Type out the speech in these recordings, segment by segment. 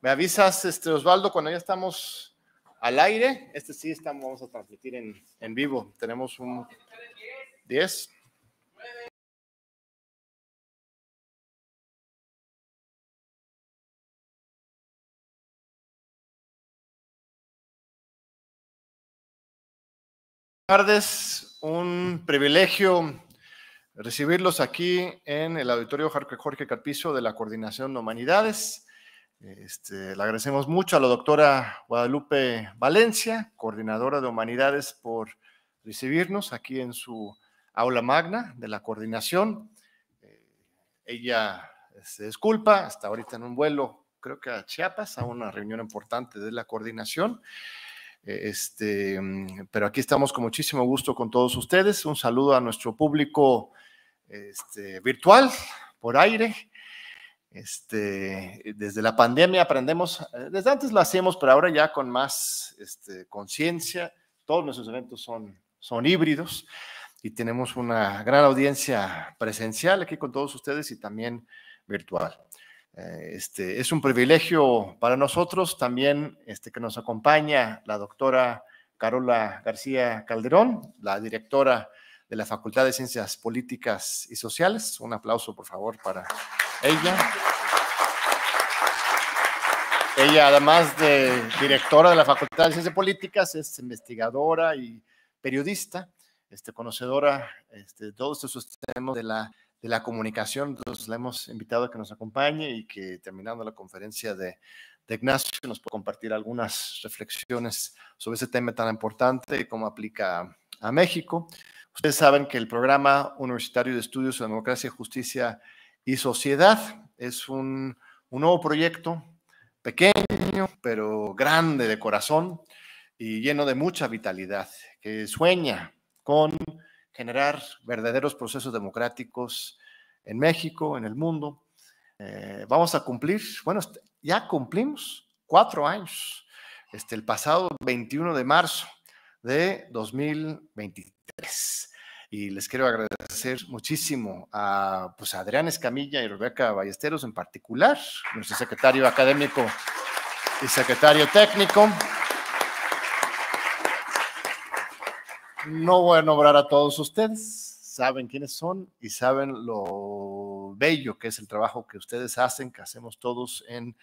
¿Me avisas, este, Osvaldo, cuando ya estamos al aire? Este sí estamos, vamos a transmitir en, en vivo. Tenemos un 10. Buenas tardes, un privilegio recibirlos aquí en el auditorio Jorge Carpizo de la Coordinación de Humanidades. Este, le agradecemos mucho a la doctora Guadalupe Valencia, coordinadora de Humanidades, por recibirnos aquí en su aula magna de la coordinación. Eh, ella se disculpa, está ahorita en un vuelo, creo que a Chiapas, a una reunión importante de la coordinación. Este, pero aquí estamos con muchísimo gusto con todos ustedes. Un saludo a nuestro público este, virtual, por aire. Este, desde la pandemia aprendemos, eh, desde antes lo hacemos, pero ahora ya con más este, conciencia. Todos nuestros eventos son, son híbridos y tenemos una gran audiencia presencial aquí con todos ustedes y también virtual. Eh, es un privilegio para nosotros también este, que nos acompaña la doctora Carola García Calderón, la directora de la Facultad de Ciencias Políticas y Sociales. Un aplauso, por favor, para ella. Ella, además de directora de la Facultad de Ciencias Políticas, es investigadora y periodista, este, conocedora este, de todos estos temas de la, de la comunicación. Entonces, la hemos invitado a que nos acompañe y que terminando la conferencia de, de Ignacio nos pueda compartir algunas reflexiones sobre ese tema tan importante y cómo aplica a México. Ustedes saben que el programa universitario de estudios de democracia, justicia y sociedad es un, nuevo proyecto pequeño, pero grande de corazón y lleno de mucha vitalidad, que sueña con generar verdaderos procesos democráticos en México, en el mundo. Eh, vamos a cumplir, bueno, ya cumplimos cuatro años, este, el pasado 21 de marzo de 2023. Y les quiero agradecer muchísimo a, pues, Adrián Escamilla y Rebeca Ballesteros en particular, nuestro secretario académico y secretario técnico. No voy a nombrar a todos ustedes, saben quiénes son y saben lo bello que es el trabajo que ustedes hacen, que hacemos todos en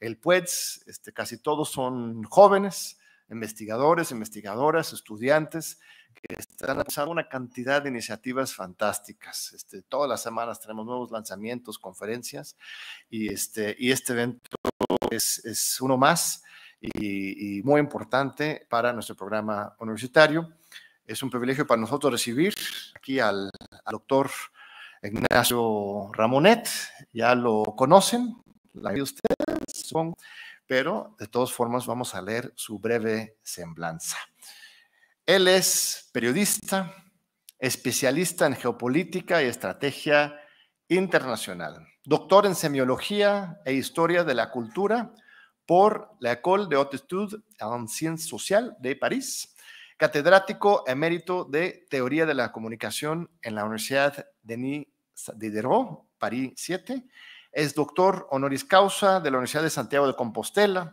el PUEDS. Este, casi todos son jóvenes, investigadores, investigadoras, estudiantes que están haciendo una cantidad de iniciativas fantásticas. Este, todas las semanas tenemos nuevos lanzamientos, conferencias, y este, y este evento es, es uno más y, muy importante para nuestro programa universitario. Es un privilegio para nosotros recibir aquí al, doctor Ignacio Ramonet, ya lo conocen, la de ustedes, son, pero de todas formas vamos a leer su breve semblanza. Él es periodista, especialista en geopolítica y estrategia internacional, doctor en semiología e historia de la cultura por la École de Haute Études en Sciences Sociales de París, catedrático emérito de Teoría de la Comunicación en la Universidad Denis Diderot, París 7, es doctor honoris causa de la Universidad de Santiago de Compostela,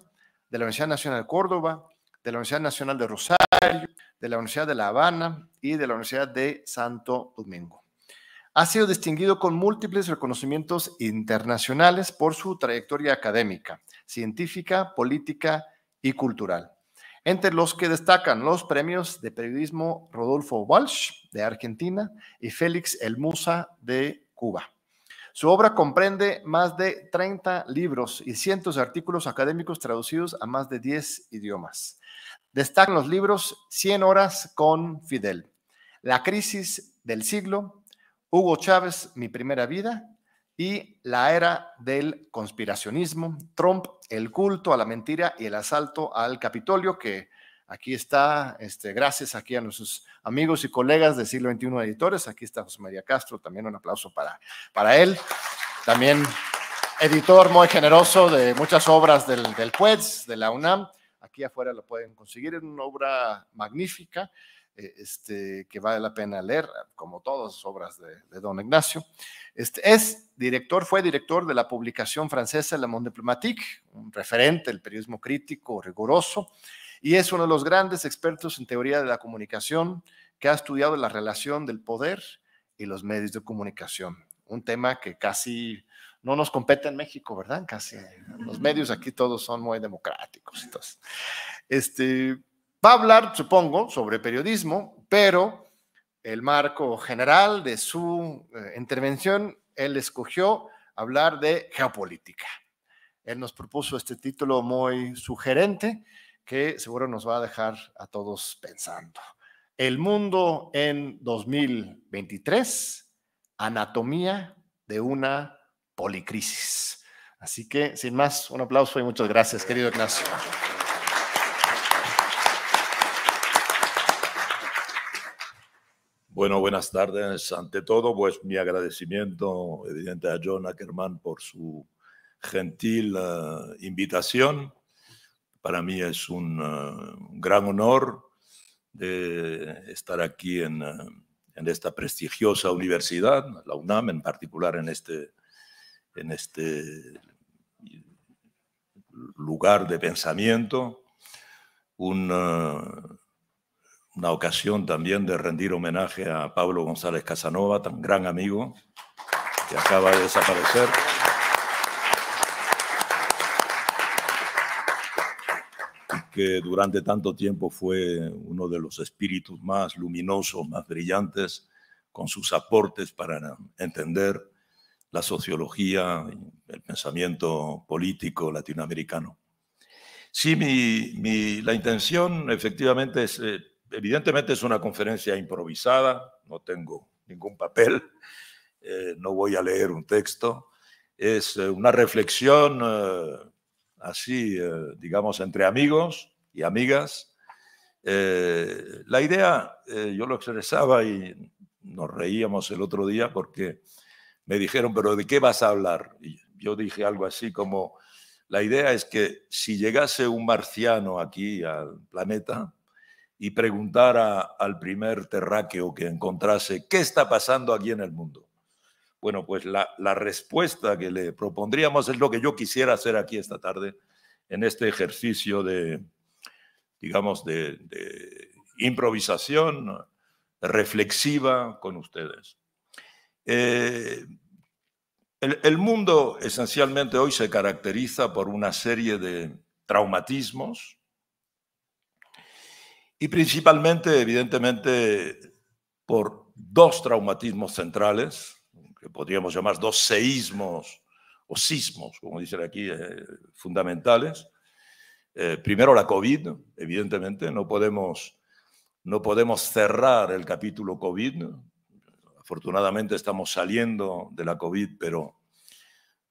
de la Universidad Nacional de Córdoba, de la Universidad Nacional de Rosario, de la Universidad de La Habana y de la Universidad de Santo Domingo. Ha sido distinguido con múltiples reconocimientos internacionales por su trayectoria académica, científica, política y cultural, entre los que destacan los premios de periodismo Rodolfo Walsh de Argentina y Félix El Musa de Cuba. Su obra comprende más de 30 libros y cientos de artículos académicos traducidos a más de 10 idiomas. Destacan los libros 100 horas con Fidel, La crisis del siglo, Hugo Chávez, Mi primera vida y La era del conspiracionismo, Trump, el culto a la mentira y el asalto al Capitolio, que aquí está, este, gracias aquí a nuestros amigos y colegas de siglo XXI editores, aquí está José María Castro, también un aplauso para, para él, también editor muy generoso de muchas obras del, del PUEDS, de la UNAM, Aquí afuera lo pueden conseguir, es una obra magnífica. eh, este, que vale la pena leer, como todas las obras de, don Ignacio. Este, es director, fue director de la publicación francesa Le Monde Diplomatique, un referente del periodismo crítico, riguroso, y es uno de los grandes expertos en teoría de la comunicación que ha estudiado la relación del poder y los medios de comunicación, un tema que casi no nos compete en México, ¿verdad? Casi los medios aquí todos son muy democráticos. Entonces, este, Va a hablar, supongo, sobre periodismo, pero el marco general de su eh, intervención, él escogió hablar de geopolítica. Él nos propuso este título muy sugerente que seguro nos va a dejar a todos pensando. El mundo en 2023, anatomía de una policrisis. Así que, sin más, un aplauso y muchas gracias, querido Ignacio. Bueno, buenas tardes. Ante todo, pues mi agradecimiento, evidente, a John Ackerman por su gentil eh, invitación. Para mí es un, eh, gran honor de estar aquí en, eh, en, esta prestigiosa universidad, la UNAM en particular en este, este lugar de pensamiento. Un, una ocasión también de rendir homenaje a Pablo González Casanova, tan gran amigo, que acaba de desaparecer. Que durante tanto tiempo fue uno de los espíritus más luminosos, más brillantes, con sus aportes para entender la sociología, el pensamiento político latinoamericano. Sí, mi, la intención efectivamente es eh, evidentemente es una conferencia improvisada, no tengo ningún papel, eh, no voy a leer un texto, es eh, una reflexión eh, así, digamos, entre amigos y amigas. la idea, yo lo expresaba y nos reíamos el otro día porque me dijeron, pero ¿de qué vas a hablar? Y yo dije algo así como, la idea es que si llegase un marciano aquí al planeta, y preguntara al primer terráqueo que encontrase, ¿qué está pasando aquí en el mundo? Bueno, pues la, respuesta que le propondríamos es lo que yo quisiera hacer aquí esta tarde en este ejercicio de, digamos, de, improvisación reflexiva con ustedes. Eh, el mundo esencialmente hoy se caracteriza por una serie de traumatismos, y principalmente, evidentemente, por dos traumatismos centrales, podríamos llamar dos seísmos o sismos, como dicen aquí, eh, fundamentales. Eh, primero la COVID, evidentemente, no podemos, no podemos cerrar el capítulo COVID. Afortunadamente estamos saliendo de la COVID, pero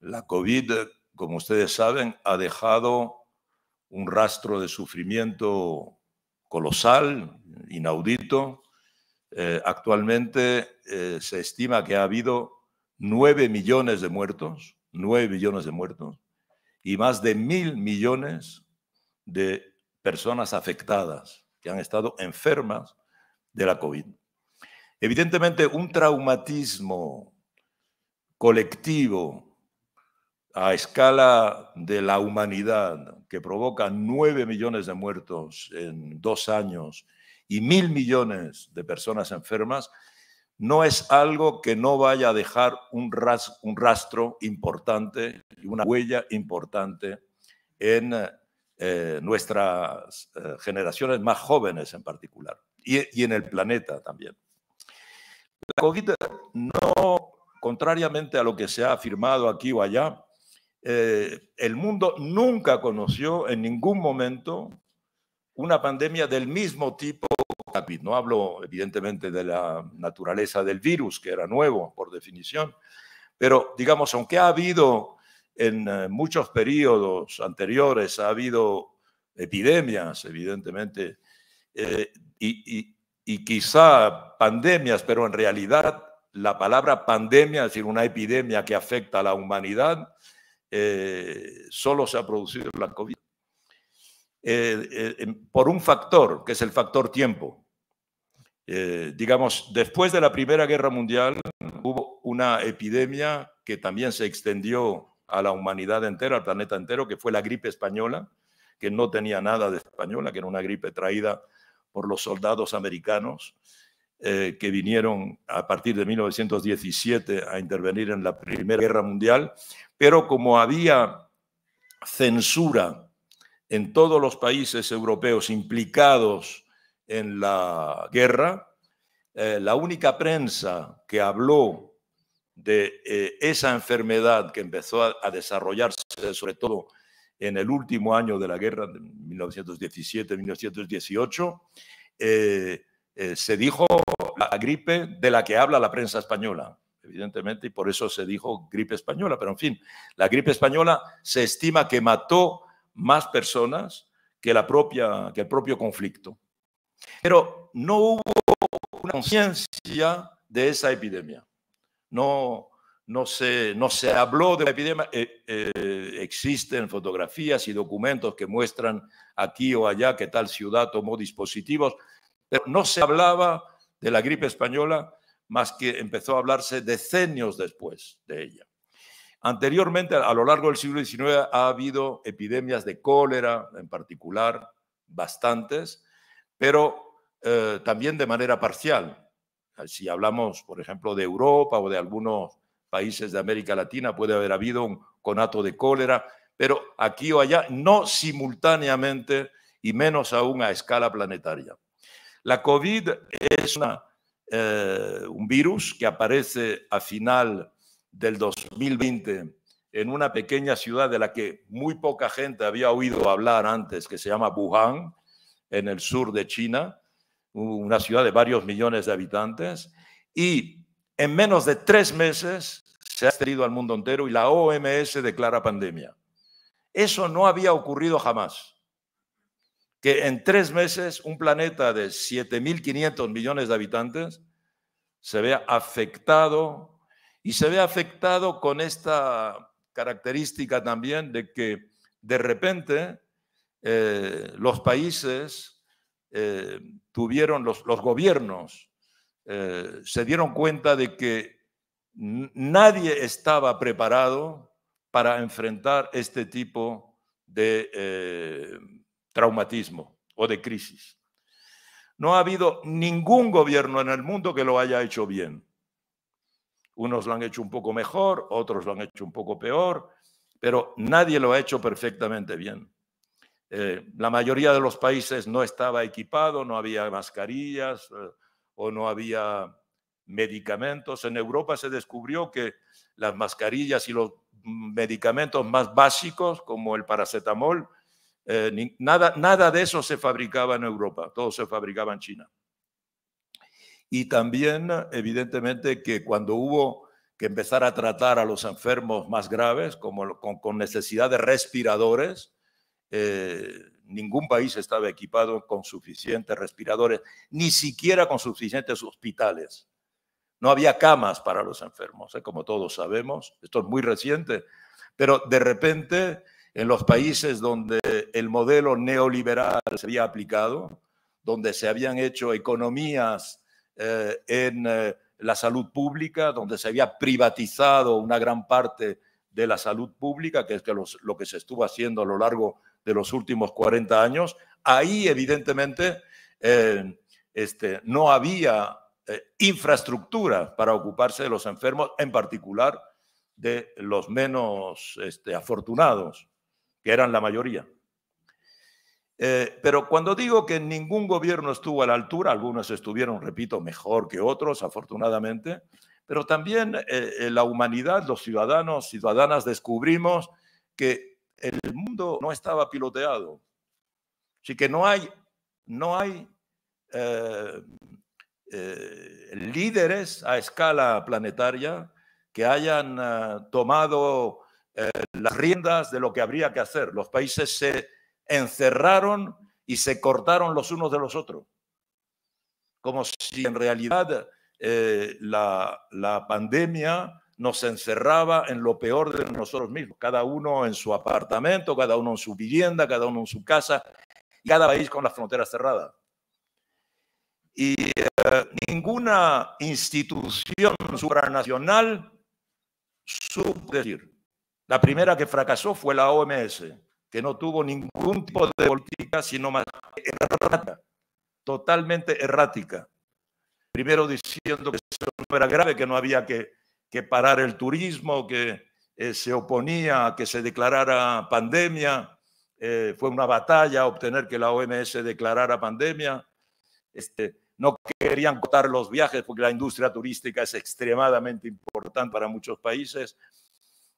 la COVID, como ustedes saben, ha dejado un rastro de sufrimiento colosal, inaudito. Eh, actualmente se estima que ha habido nueve millones de muertos, nueve millones de muertos, y más de mil millones de personas afectadas que han estado enfermas de la COVID. Evidentemente, un traumatismo colectivo a escala de la humanidad, que provoca nueve millones de muertos en dos años y mil millones de personas enfermas, no es algo que no vaya a dejar un, rastro importante y una huella importante en eh, nuestras eh, generaciones más jóvenes en particular y, en el planeta también. La no, contrariamente a lo que se ha afirmado aquí o allá, eh, el mundo nunca conoció en ningún momento una pandemia del mismo tipo. No hablo evidentemente de la naturaleza del virus, que era nuevo por definición, pero digamos, aunque ha habido en eh, muchos periodos anteriores, ha habido epidemias, evidentemente, eh, y, quizá pandemias, pero en realidad la palabra pandemia, es decir, una epidemia que afecta a la humanidad, eh, solo se ha producido la COVID. Por un factor, que es el factor tiempo. Eh, digamos, después de la Primera Guerra Mundial hubo una epidemia que también se extendió a la humanidad entera, al planeta entero, que fue la gripe española, que no tenía nada de española, que era una gripe traída por los soldados americanos eh, que vinieron a partir de 1917 a intervenir en la Primera Guerra Mundial, pero como había censura en todos los países europeos implicados en la guerra, eh, la única prensa que habló de eh, esa enfermedad que empezó a, desarrollarse, sobre todo en el último año de la guerra, de 1917-1918, eh, se dijo la gripe de la que habla la prensa española, evidentemente, y por eso se dijo gripe española. Pero en fin, la gripe española se estima que mató más personas que, la propia, que el propio conflicto. Pero no hubo una conciencia de esa epidemia. No, no, se, no se habló de la epidemia. Eh, eh, existen fotografías y documentos que muestran aquí o allá que tal ciudad tomó dispositivos, pero no se hablaba de la gripe española más que empezó a hablarse decenios después de ella. Anteriormente, a lo largo del siglo XIX, ha habido epidemias de cólera, en particular, bastantes, pero eh, también de manera parcial. Si hablamos, por ejemplo, de Europa o de algunos países de América Latina, puede haber habido un conato de cólera, pero aquí o allá, no simultáneamente y menos aún a escala planetaria. La COVID es eh, un virus que aparece a final del 2020 en una pequeña ciudad de la que muy poca gente había oído hablar antes, que se llama Wuhan, en el sur de China, una ciudad de varios millones de habitantes, y en menos de tres meses se ha extendido al mundo entero y la OMS declara pandemia. Eso no había ocurrido jamás. Que en tres meses un planeta de 7.500 millones de habitantes se vea afectado y se ve afectado con esta característica también de que de repente eh, los países eh, tuvieron, los, gobiernos eh, se dieron cuenta de que nadie estaba preparado para enfrentar este tipo de traumatismo o de crisis. No ha habido ningún gobierno en el mundo que lo haya hecho bien. Unos lo han hecho un poco mejor, otros lo han hecho un poco peor, pero nadie lo ha hecho perfectamente bien. Eh, la mayoría de los países no estaba equipado, no había mascarillas eh, o no había medicamentos. En Europa se descubrió que las mascarillas y los medicamentos más básicos, como el paracetamol, eh, nada, nada de eso se fabricaba en Europa, todo se fabricaba en China. Y también, evidentemente, que cuando hubo que empezar a tratar a los enfermos más graves, como con, necesidad de respiradores, eh, ningún país estaba equipado con suficientes respiradores, ni siquiera con suficientes hospitales. No había camas para los enfermos, ¿eh? como todos sabemos. Esto es muy reciente. Pero de repente, en los países donde el modelo neoliberal se había aplicado, donde se habían hecho economías eh, en eh, la salud pública, donde se había privatizado una gran parte de la salud pública, que es que lo que se estuvo haciendo a lo largo de los últimos 40 años. Ahí, evidentemente, eh, este, no había infraestructura para ocuparse de los enfermos, en particular de los menos este, afortunados, que eran la mayoría. Eh, pero cuando digo que ningún gobierno estuvo a la altura, algunos estuvieron, repito, mejor que otros, afortunadamente, pero también eh, eh, la humanidad, los ciudadanos, ciudadanas, descubrimos que el mundo no estaba piloteado. Así que no hay, no hay líderes a escala planetaria que hayan tomado las riendas de lo que habría que hacer. Los países se encerraron y se cortaron los unos de los otros. Como si en realidad eh, la, la pandemia nos encerraba en lo peor de nosotros mismos, cada uno en su apartamento, cada uno en su vivienda, cada uno en su casa, cada país con las fronteras cerradas. y eh, ninguna institución supranacional supo decir. La primera que fracasó fue la OMS, que no tuvo ningún tipo de política, sino más errática, totalmente errática. Primero diciendo que eso no era grave, que no había que, parar el turismo, que eh, se oponía a que se declarara pandemia. Eh, fue una batalla obtener que la OMS declarara pandemia. Este, no querían cortar los viajes porque la industria turística es extremadamente importante para muchos países,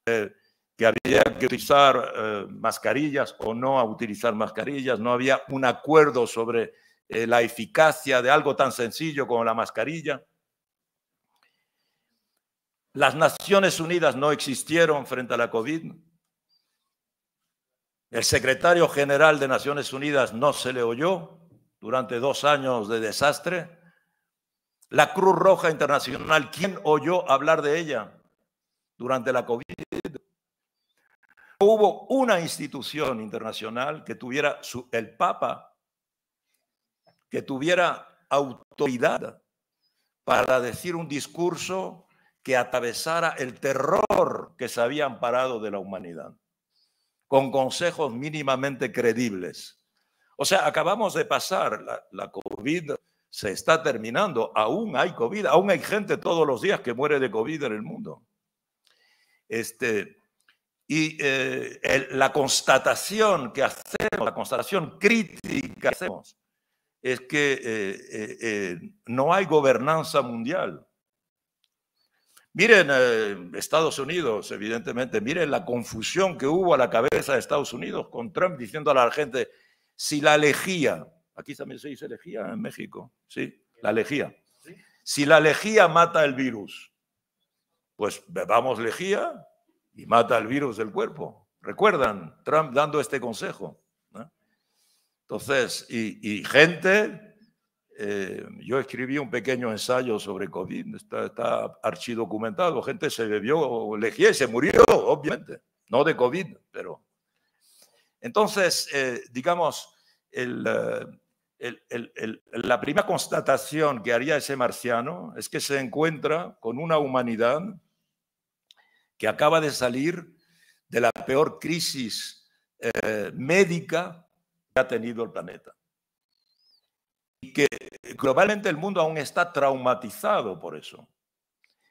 eh, que había que utilizar mascarillas o no a utilizar mascarillas, no había un acuerdo sobre la eficacia de algo tan sencillo como la mascarilla. Las Naciones Unidas no existieron frente a la COVID. El secretario general de Naciones Unidas no se le oyó durante dos años de desastre. La Cruz Roja Internacional, ¿quién oyó hablar de ella durante la COVID? Hubo una institución internacional que tuviera su, el Papa, que tuviera autoridad para decir un discurso que atravesara el terror que se había amparado de la humanidad, con consejos mínimamente credibles. O sea, acabamos de pasar, la, COVID se está terminando, aún hay COVID, aún hay gente todos los días que muere de COVID en el mundo. Este, y eh, la constatación que hacemos, la constatación crítica que hacemos, es que eh, eh, no hay gobernanza mundial. Miren Estados Unidos, evidentemente, miren la confusión que hubo a la cabeza de Estados Unidos con Trump diciendo a la gente, si la lejía, aquí también se dice lejía en México, sí, la lejía. Si la lejía mata el virus, pues bebamos lejía y mata el virus del cuerpo. ¿Recuerdan Trump dando este consejo? Entonces, y, gente, eh, yo escribí un pequeño ensayo sobre COVID, está, está archidocumentado, gente se bebió lejía y se murió, obviamente, no de COVID, pero entonces, eh, digamos, eh, la primera constatación que haría ese marciano es que se encuentra con una humanidad que acaba de salir de la peor crisis médica que ha tenido el planeta. Que globalmente el mundo aún está traumatizado por eso.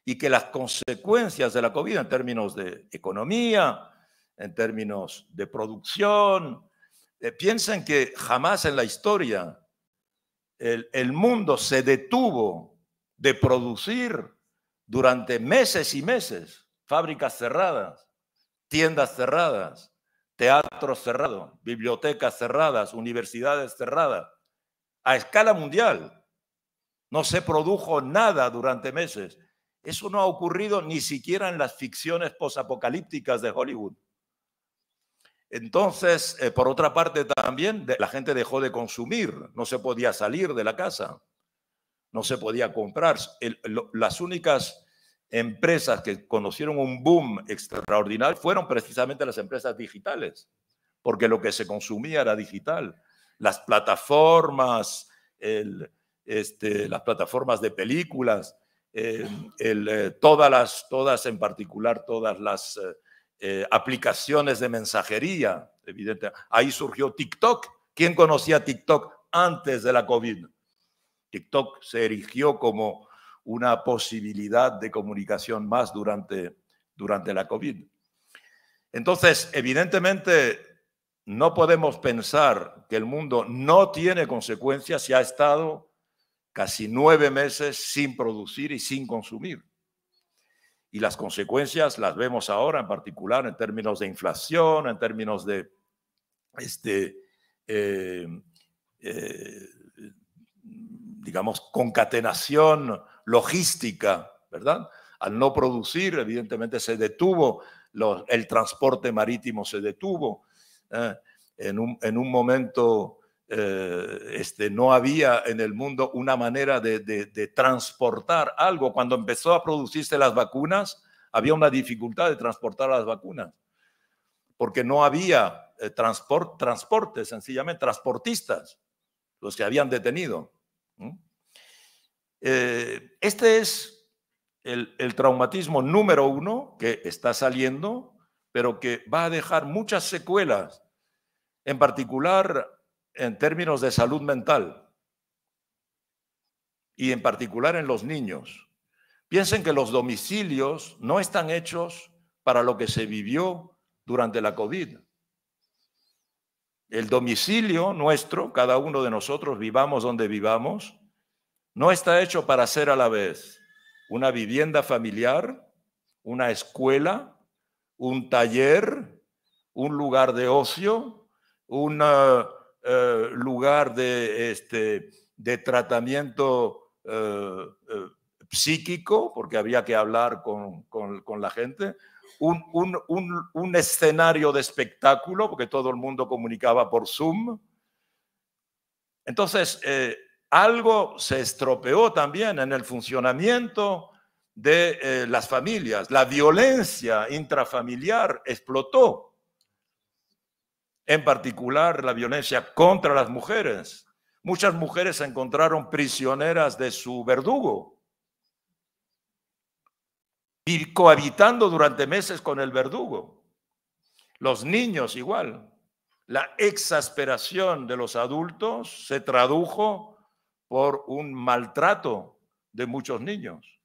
Y que las consecuencias de la COVID en términos de economía, en términos de producción. Eh, piensen que jamás en la historia el, el mundo se detuvo de producir durante meses y meses, fábricas cerradas, tiendas cerradas, teatros cerrados, bibliotecas cerradas, universidades cerradas, a escala mundial. No se produjo nada durante meses. Eso no ha ocurrido ni siquiera en las ficciones posapocalípticas de Hollywood. Entonces, eh, por otra parte también, la gente dejó de consumir, no se podía salir de la casa, no se podía comprar. las únicas empresas que conocieron un boom extraordinario fueron precisamente las empresas digitales, porque lo que se consumía era digital. Las plataformas, este, las plataformas de películas, eh, todas, las, todas en particular, todas las... Eh, eh, aplicaciones de mensajería, evidente. Ahí surgió TikTok. ¿Quién conocía TikTok antes de la COVID? TikTok se erigió como una posibilidad de comunicación más durante, durante la COVID. Entonces, evidentemente, no podemos pensar que el mundo no tiene consecuencias si ha estado casi nueve meses sin producir y sin consumir y las consecuencias las vemos ahora, en particular en términos de inflación, en términos de este, eh, eh, digamos, concatenación logística, ¿verdad? Al no producir, evidentemente se detuvo, el transporte marítimo se detuvo. ¿Eh? En, un, en, un, momento este, no había en el mundo una manera de, transportar algo. Cuando empezó a producirse las vacunas, había una dificultad de transportar las vacunas, porque no había eh, transporte, sencillamente, transportistas, los que habían detenido. Eh, este es el, el traumatismo número uno que está saliendo, pero que va a dejar muchas secuelas, en particular en términos de salud mental y en particular en los niños. Piensen que los domicilios no están hechos para lo que se vivió durante la COVID. El domicilio nuestro, cada uno de nosotros, vivamos donde vivamos, no está hecho para ser a la vez una vivienda familiar, una escuela, un taller, un lugar de ocio, un eh, lugar de, este, de tratamiento eh, eh, psíquico, porque había que hablar con, con la gente, un, escenario de espectáculo, porque todo el mundo comunicaba por Zoom. Entonces, algo se estropeó también en el funcionamiento de las familias. La violencia intrafamiliar explotó, en particular la violencia contra las mujeres. Muchas mujeres se encontraron prisioneras de su verdugo y cohabitando durante meses con el verdugo. Los niños igual. La exasperación de los adultos se tradujo por un maltrato de muchos niños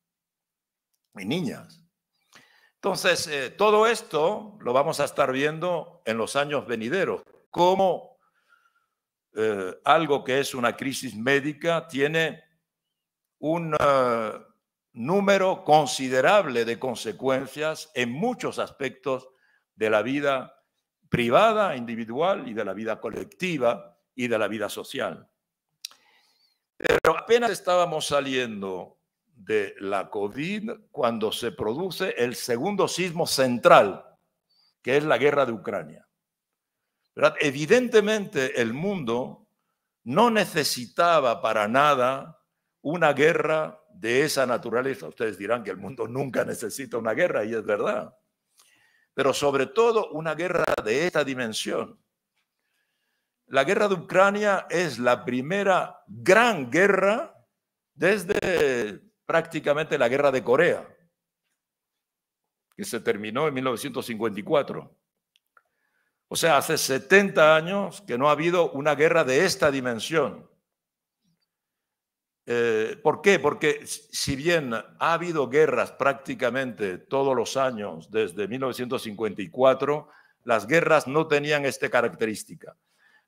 y niñas. Entonces, eh, todo esto lo vamos a estar viendo en los años venideros, cómo eh, algo que es una crisis médica tiene un número considerable de consecuencias en muchos aspectos de la vida privada, individual y de la vida colectiva y de la vida social. Pero apenas estábamos saliendo de la COVID cuando se produce el segundo sismo central, que es la guerra de Ucrania. Evidentemente el mundo no necesitaba para nada una guerra de esa naturaleza. Ustedes dirán que el mundo nunca necesita una guerra y es verdad. Pero sobre todo una guerra de esta dimensión. La guerra de Ucrania es la primera gran guerra desde prácticamente la guerra de Corea, que se terminó en 1954. O sea, hace 70 años que no ha habido una guerra de esta dimensión. Eh, ¿Por qué? Porque si bien ha habido guerras prácticamente todos los años desde 1954, las guerras no tenían esta característica.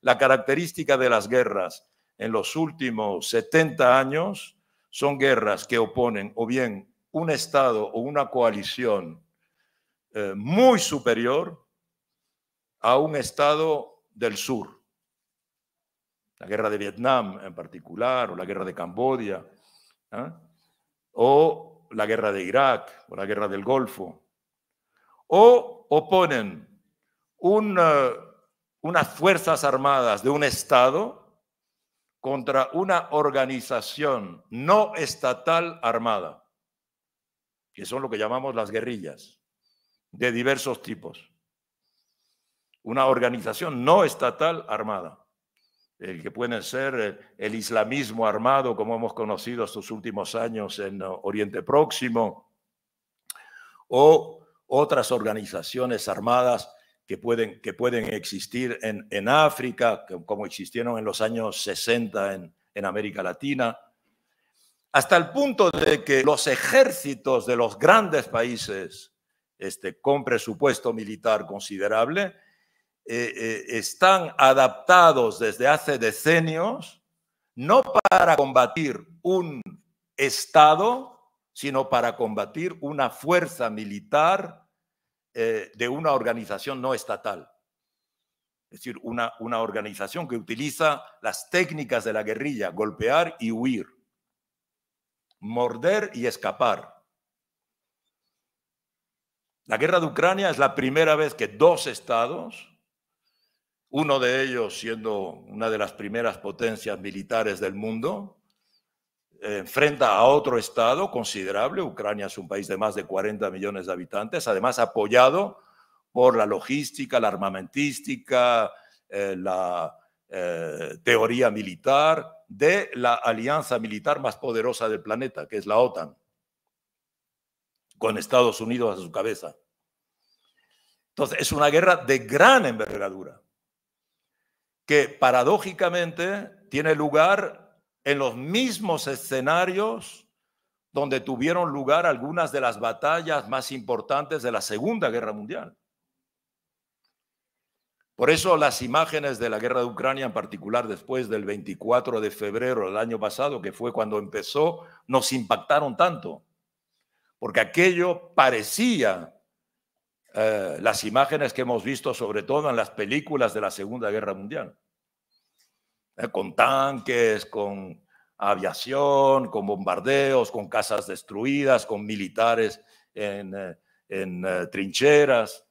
La característica de las guerras en los últimos 70 años son guerras que oponen o bien un Estado o una coalición eh, muy superior a un Estado del sur la guerra de Vietnam en particular, o la guerra de Camboya, ¿ah? o la guerra de Irak, o la guerra del Golfo, o oponen unas fuerzas armadas de un Estado contra una organización no estatal armada, que son lo que llamamos las guerrillas, de diversos tipos. Una organización no estatal armada el que pueden ser eh, el islamismo armado, como hemos conocido estos últimos años en eh, Oriente Próximo, o otras organizaciones armadas que pueden, que pueden existir en, en África, como existieron en los años 60 en, en América Latina, hasta el punto de que los ejércitos de los grandes países este, con presupuesto militar considerable eh, eh, están adaptados desde hace decenios no para combatir un Estado, sino para combatir una fuerza militar eh, de una organización no estatal. Es decir, una, una organización que utiliza las técnicas de la guerrilla, golpear y huir, morder y escapar. La guerra de Ucrania es la primera vez que dos estados uno de ellos siendo una de las primeras potencias militares del mundo, enfrenta a otro Estado considerable, Ucrania es un país de más de 40 millones de habitantes, además apoyado por la logística, la armamentística, eh, la eh, teoría militar de la alianza militar más poderosa del planeta, que es la OTAN, con Estados Unidos a su cabeza. Entonces, es una guerra de gran envergadura, que paradójicamente tiene lugar en los mismos escenarios donde tuvieron lugar algunas de las batallas más importantes de la Segunda Guerra Mundial. Por eso las imágenes de la guerra de Ucrania, en particular después del 24 de febrero del año pasado, que fue cuando empezó, nos impactaron tanto, porque aquello parecía eh, las imágenes que hemos visto sobre todo en las películas de la Segunda Guerra Mundial, con tanques, con aviación, con bombardeos, con casas destruidas, con militares en, eh, en trincheras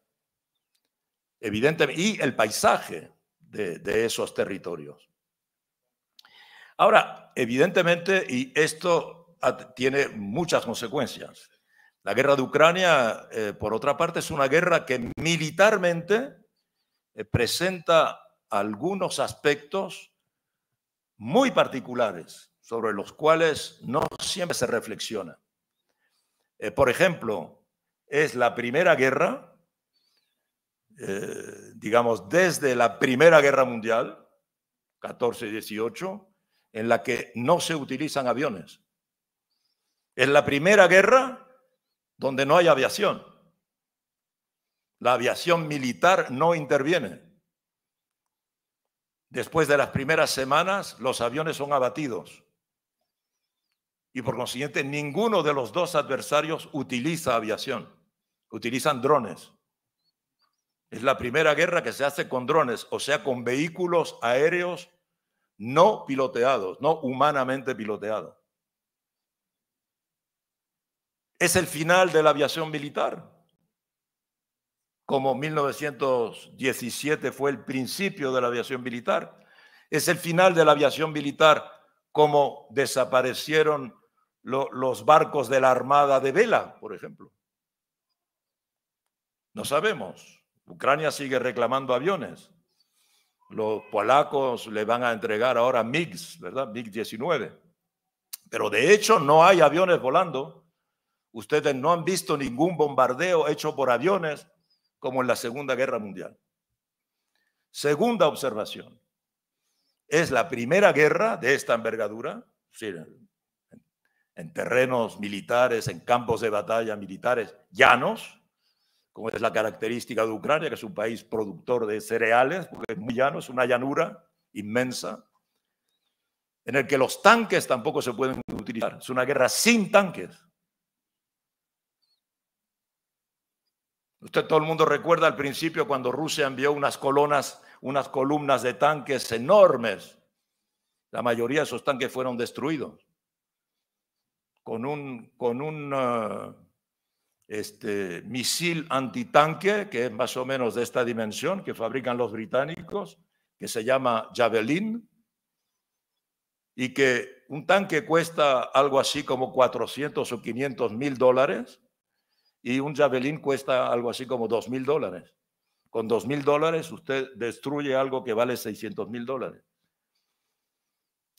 evidentemente, y el paisaje de, esos territorios. Ahora, evidentemente, y esto tiene muchas consecuencias. La guerra de Ucrania, eh, por otra parte, es una guerra que militarmente eh, presenta algunos aspectos muy particulares sobre los cuales no siempre se reflexiona. Eh, por ejemplo, es la primera guerra eh, digamos, desde la Primera Guerra Mundial, 14 y 18, en la que no se utilizan aviones. Es la primera guerra donde no hay aviación. La aviación militar no interviene. Después de las primeras semanas, los aviones son abatidos. Y por consiguiente, ninguno de los dos adversarios utiliza aviación. Utilizan drones. Es la primera guerra que se hace con drones, o sea, con vehículos aéreos no piloteados, no humanamente piloteados. Es el final de la aviación militar, como 1917 fue el principio de la aviación militar. Es el final de la aviación militar como desaparecieron los barcos de la Armada de Vela, por ejemplo. No sabemos. Ucrania sigue reclamando aviones. Los polacos le van a entregar ahora MiGs, ¿verdad? MiG-19. Pero de hecho no hay aviones volando. Ustedes no han visto ningún bombardeo hecho por aviones como en la Segunda Guerra Mundial. Segunda observación. Es la primera guerra de esta envergadura, en terrenos militares, en campos de batalla militares llanos, como es la característica de Ucrania, que es un país productor de cereales, porque es muy llano, es una llanura inmensa, en el que los tanques tampoco se pueden utilizar. Es una guerra sin tanques. Usted todo el mundo recuerda al principio cuando Rusia envió unas colonas, unas columnas de tanques enormes. La mayoría de esos tanques fueron destruidos. Con un, uh, este misil antitanque, que es más o menos de esta dimensión, que fabrican los británicos, que se llama Javelin, y que un tanque cuesta algo así como 400 o 500 mil dólares, y un Javelin cuesta algo así como 2 mil dólares. Con 2 mil dólares usted destruye algo que vale 600 mil dólares.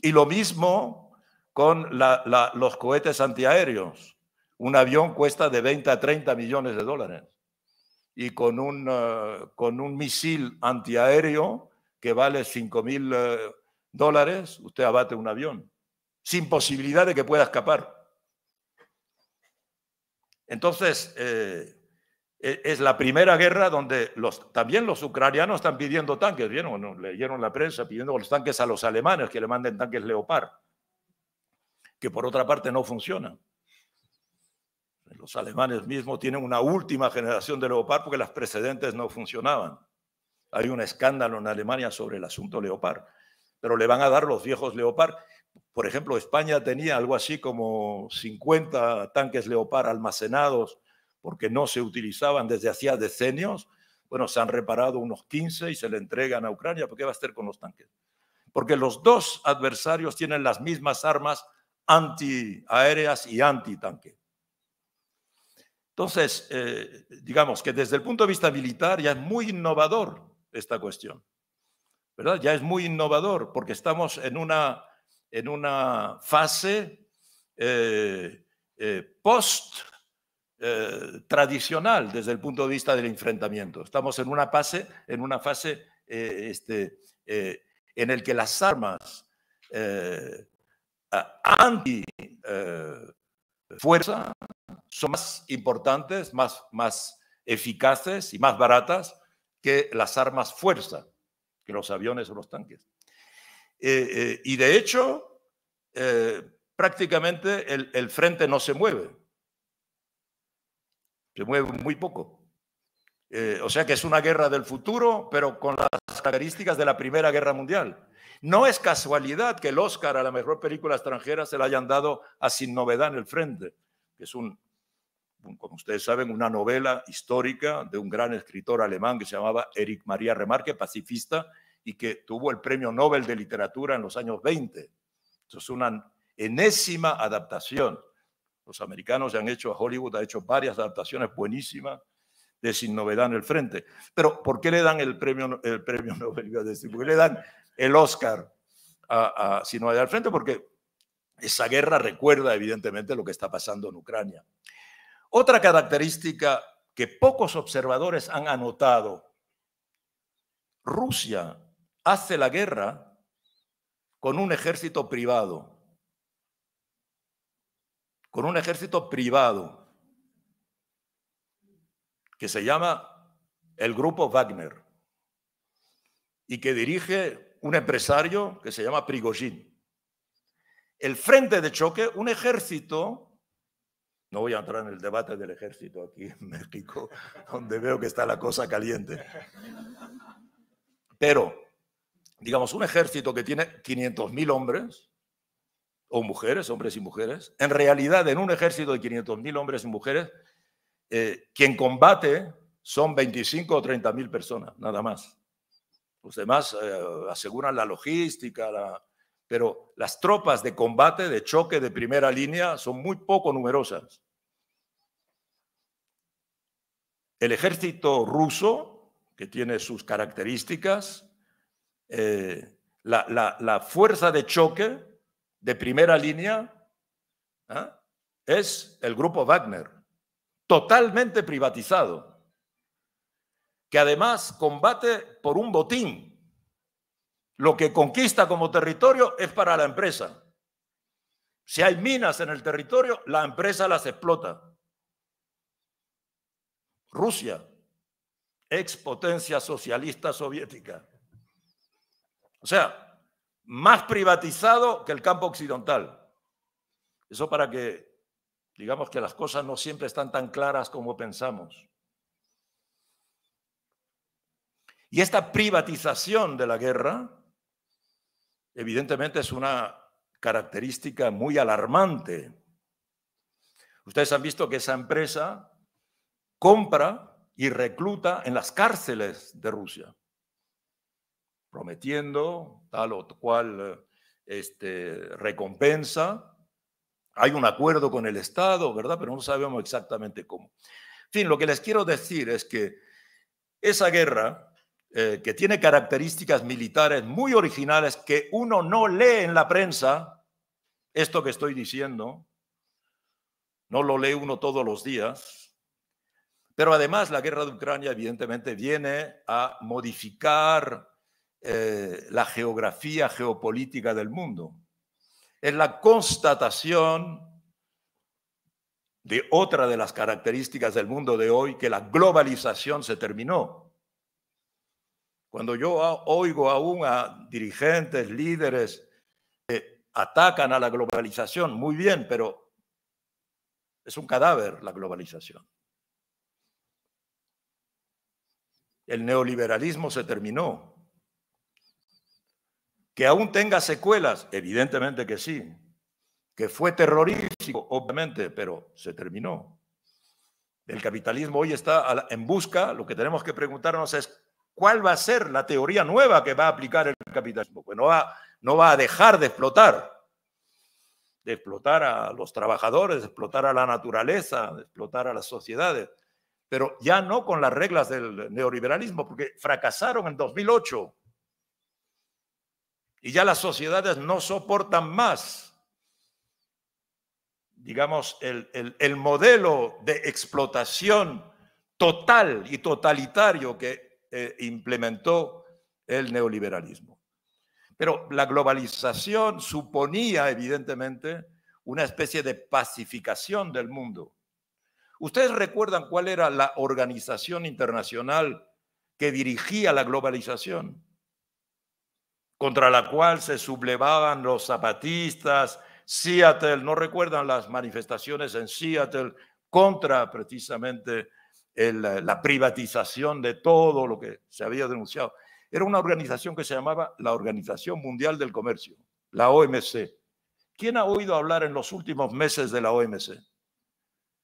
Y lo mismo con los cohetes antiaéreos. Un avión cuesta de 20 a 30 millones de dólares y con un, eh, misil antiaéreo que vale 5 mil eh, dólares, usted abate un avión, sin posibilidad de que pueda escapar. Entonces, eh, e, es la primera guerra donde también los ucranianos están pidiendo tanques, ¿vieron? Leyeron la prensa pidiendo los tanques a los alemanes que le manden tanques Leopard, que por otra parte no funcionan. Los alemanes mismos tienen una última generación de Leopard porque las precedentes no funcionaban. Hay un escándalo en Alemania sobre el asunto Leopard, pero le van a dar los viejos Leopard. Por ejemplo, España tenía algo así como 50 tanques Leopard almacenados porque no se utilizaban desde hacía decenios. Bueno, se han reparado unos 15 y se le entregan a Ucrania. ¿Por qué va a hacer con los tanques? Porque los dos adversarios tienen las mismas armas antiaéreas y antitanque. Entonces, eh, digamos que desde el punto de vista militar ya es muy innovador esta cuestión, ¿verdad? Ya es muy innovador porque estamos en una, en una fase eh, eh, post tradicional desde el punto de vista del enfrentamiento. Estamos en una fase, en una fase este, en el que las armas anti fuerza son más importantes, más, más eficaces y más baratas que las armas fuerza, que los aviones o los tanques. Eh, eh, y de hecho, eh, prácticamente el, el, frente no se mueve. Se mueve muy poco. o sea que es una guerra del futuro, pero con las características de la Primera Guerra Mundial. No es casualidad que el Oscar a la mejor película extranjera se la hayan dado a Sin Novedad en el Frente, que es un, como ustedes saben, una novela histórica de un gran escritor alemán que se llamaba Erich Maria Remarque, pacifista, y que tuvo el premio Nobel de Literatura en los años 20. Eso es una enésima adaptación. Los americanos ya han hecho, Hollywood ha hecho varias adaptaciones buenísimas de Sin Novedad en el Frente. Pero ¿por qué le dan el premio, el premio Nobel? ¿Por qué le dan el Oscar a, a Sin Novedad el Frente? Porque esa guerra recuerda evidentemente lo que está pasando en Ucrania. Otra característica que pocos observadores han anotado, Rusia hace la guerra con un ejército privado, con un ejército privado que se llama el Grupo Wagner y que dirige un empresario que se llama Prigozhin. El frente de choque, un ejército no voy a entrar en el debate del ejército aquí en México, donde veo que está la cosa caliente. Pero, digamos, un ejército que tiene 500.000 hombres, o mujeres, hombres y mujeres, en realidad en un ejército de 500.000 hombres y mujeres, eh, quien combate son 25 o 30.000 personas, nada más. Los demás eh, aseguran la logística, pero las tropas de combate, de choque de primera línea son muy poco numerosas. El ejército ruso, que tiene sus características, eh, la, fuerza de choque de primera línea ¿ah? es el grupo Wagner, totalmente privatizado, que además combate por un botín. Lo que conquista como territorio es para la empresa. Si hay minas en el territorio, la empresa las explota. Rusia, ex potencia socialista soviética. O sea, más privatizado que el campo occidental. Eso para que digamos que las cosas no siempre están tan claras como pensamos. Y esta privatización de la guerra, evidentemente es una característica muy alarmante. Ustedes han visto que esa empresa compra y recluta en las cárceles de Rusia, prometiendo tal o cual este, recompensa. Hay un acuerdo con el Estado, ¿verdad? Pero no sabemos exactamente cómo. En fin, lo que les quiero decir es que esa guerra, eh, que tiene características militares muy originales que uno no lee en la prensa, esto que estoy diciendo, no lo lee uno todos los días, pero además la guerra de Ucrania evidentemente viene a modificar eh, la geografía geopolítica del mundo. Es la constatación de otra de las características del mundo de hoy, que la globalización se terminó. Cuando yo oigo aún a dirigentes, líderes que atacan a la globalización, muy bien, pero es un cadáver la globalización. el neoliberalismo se terminó. Que aún tenga secuelas, evidentemente que sí. Que fue terrorífico, obviamente, pero se terminó. El capitalismo hoy está en busca, lo que tenemos que preguntarnos es, ¿cuál va a ser la teoría nueva que va a aplicar el capitalismo? Pues no va, no va a dejar de explotar, de explotar a los trabajadores, de explotar a la naturaleza, de explotar a las sociedades pero ya no con las reglas del neoliberalismo, porque fracasaron en 2008. Y ya las sociedades no soportan más, digamos, el, modelo de explotación total y totalitario que eh, implementó el neoliberalismo. Pero la globalización suponía, evidentemente, una especie de pacificación del mundo. ¿Ustedes recuerdan cuál era la organización internacional que dirigía la globalización? Contra la cual se sublevaban los zapatistas, Seattle, ¿no recuerdan las manifestaciones en Seattle contra precisamente la privatización de todo lo que se había denunciado? Era una organización que se llamaba la Organización Mundial del Comercio, la OMC. ¿Quién ha oído hablar en los últimos meses de la OMC?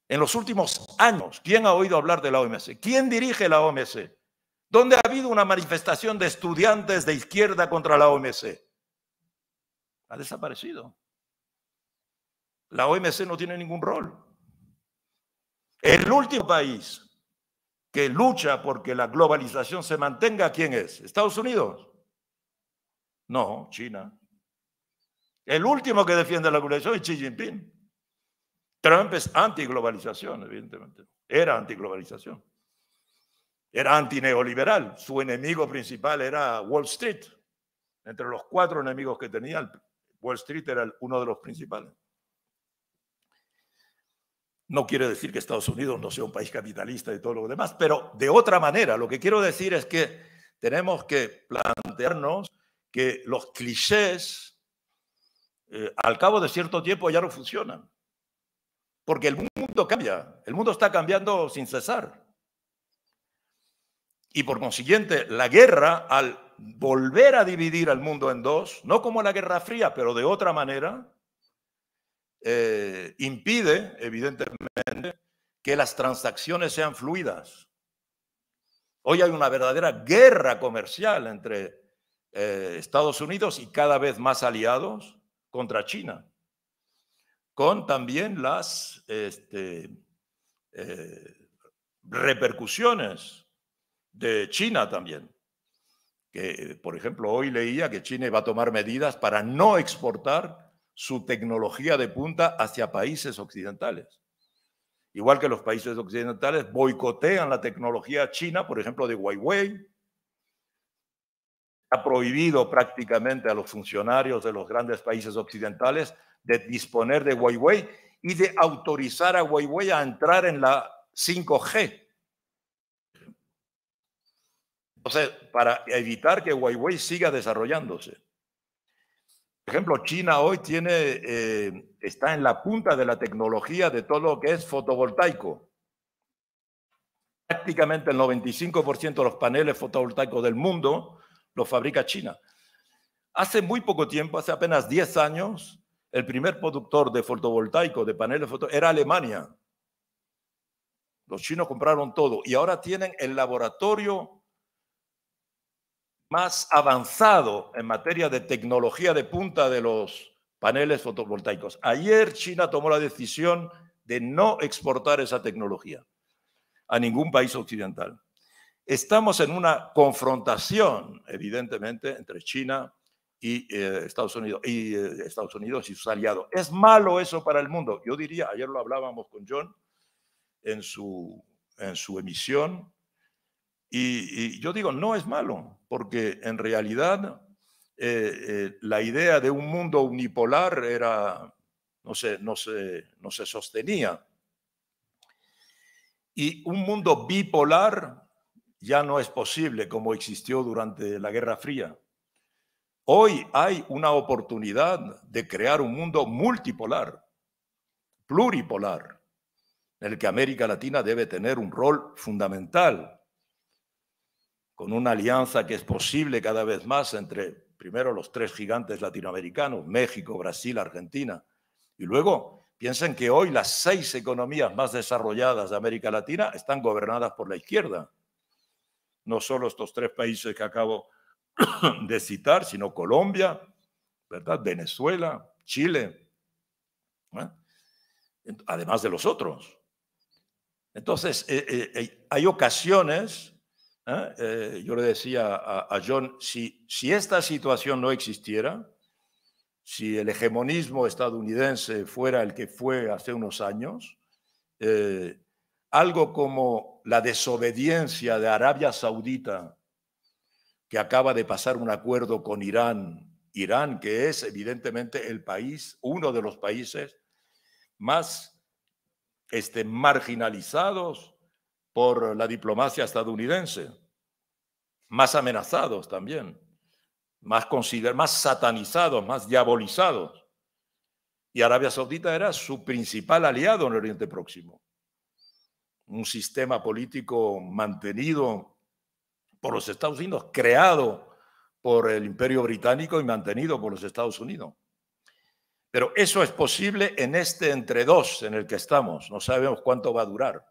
En los últimos años, ¿quién ha oído hablar de la OMC? ¿Quién dirige la OMC? ¿Dónde ha habido una manifestación de estudiantes de izquierda contra la OMC? Ha desaparecido. La OMC no tiene ningún rol. El último país que lucha porque la globalización se mantenga, ¿quién es? ¿Estados Unidos? No, China. El último que defiende la globalización es Xi Jinping. Trump es antiglobalización, evidentemente. Era antiglobalización. Era antineoliberal. Su enemigo principal era Wall Street. Entre los cuatro enemigos que tenía, Wall Street era uno de los principales. No quiere decir que Estados Unidos no sea un país capitalista y todo lo demás, pero de otra manera, lo que quiero decir es que tenemos que plantearnos que los clichés eh, al cabo de cierto tiempo ya no funcionan. Porque el mundo cambia, el mundo está cambiando sin cesar. Y por consiguiente, la guerra, al volver a dividir al mundo en dos, no como la Guerra Fría, pero de otra manera, eh, impide, evidentemente, que las transacciones sean fluidas. Hoy hay una verdadera guerra comercial entre eh, Estados Unidos y cada vez más aliados contra China con también las este, eh, repercusiones de China también. Que, por ejemplo, hoy leía que China iba a tomar medidas para no exportar su tecnología de punta hacia países occidentales. Igual que los países occidentales boicotean la tecnología china, por ejemplo, de Huawei. Ha prohibido prácticamente a los funcionarios de los grandes países occidentales de disponer de Huawei y de autorizar a Huawei a entrar en la 5G. Entonces, para evitar que Huawei siga desarrollándose. Por ejemplo, China hoy tiene, eh, está en la punta de la tecnología de todo lo que es fotovoltaico. Prácticamente el 95% de los paneles fotovoltaicos del mundo los fabrica China. Hace muy poco tiempo, hace apenas 10 años, el primer productor de fotovoltaico, de paneles fotovoltaicos, era Alemania. Los chinos compraron todo y ahora tienen el laboratorio más avanzado en materia de tecnología de punta de los paneles fotovoltaicos. Ayer China tomó la decisión de no exportar esa tecnología a ningún país occidental. Estamos en una confrontación, evidentemente, entre China y eh, Estados Unidos y eh, Estados Unidos y sus aliados. ¿Es malo eso para el mundo? Yo diría, ayer lo hablábamos con John en su, en su emisión, y, yo digo, no es malo, porque en realidad eh, la idea de un mundo unipolar era, no se, no, no se sostenía. Y un mundo bipolar ya no es posible como existió durante la Guerra Fría. Hoy hay una oportunidad de crear un mundo multipolar, pluripolar, en el que América Latina debe tener un rol fundamental, con una alianza que es posible cada vez más entre, primero, los tres gigantes latinoamericanos, México, Brasil, Argentina, y luego piensen que hoy las seis economías más desarrolladas de América Latina están gobernadas por la izquierda. No solo estos tres países que acabo de citar, sino Colombia, ¿verdad? Venezuela, Chile, ¿eh? además de los otros. Entonces, eh, eh, hay ocasiones ¿eh? Eh, yo le decía a, John, si, si esta situación no existiera, si el hegemonismo estadounidense fuera el que fue hace unos años, eh, algo como la desobediencia de Arabia Saudita, que acaba de pasar un acuerdo con Irán, Irán, que es evidentemente el país, uno de los países más este, marginalizados por la diplomacia estadounidense, más amenazados también, más, más satanizados, más diabolizados. Y Arabia Saudita era su principal aliado en Oriente Próximo. Un sistema político mantenido por los Estados Unidos, creado por el Imperio Británico y mantenido por los Estados Unidos. Pero eso es posible en este entre dos en el que estamos. No sabemos cuánto va a durar.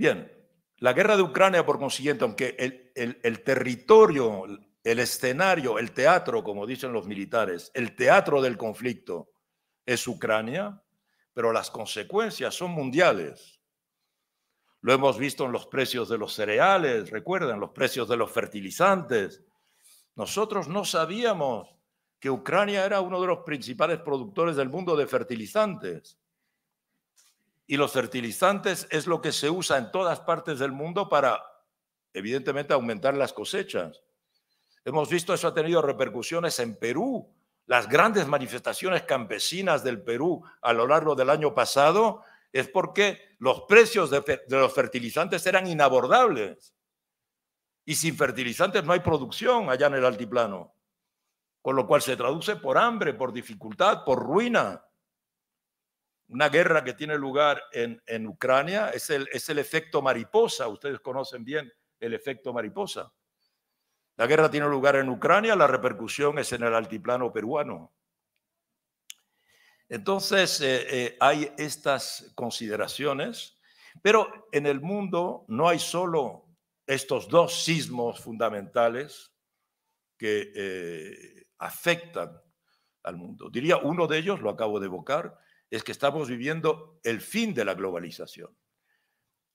Bien, la guerra de Ucrania, por consiguiente, aunque el, territorio, el escenario, el teatro, como dicen los militares, el teatro del conflicto es Ucrania, pero las consecuencias son mundiales. Lo hemos visto en los precios de los cereales, recuerden, los precios de los fertilizantes. Nosotros no sabíamos que Ucrania era uno de los principales productores del mundo de fertilizantes. Y los fertilizantes es lo que se usa en todas partes del mundo para, evidentemente, aumentar las cosechas. Hemos visto eso ha tenido repercusiones en Perú. Las grandes manifestaciones campesinas del Perú a lo largo del año pasado es porque los precios de, de los fertilizantes eran inabordables. Y sin fertilizantes no hay producción allá en el altiplano. Con lo cual se traduce por hambre, por dificultad, por ruina una guerra que tiene lugar en, en Ucrania es el, es el efecto mariposa. Ustedes conocen bien el efecto mariposa. La guerra tiene lugar en Ucrania, la repercusión es en el altiplano peruano. Entonces, eh, eh, hay estas consideraciones, pero en el mundo no hay solo estos dos sismos fundamentales que eh, afectan al mundo. Diría uno de ellos, lo acabo de evocar, es que estamos viviendo el fin de la globalización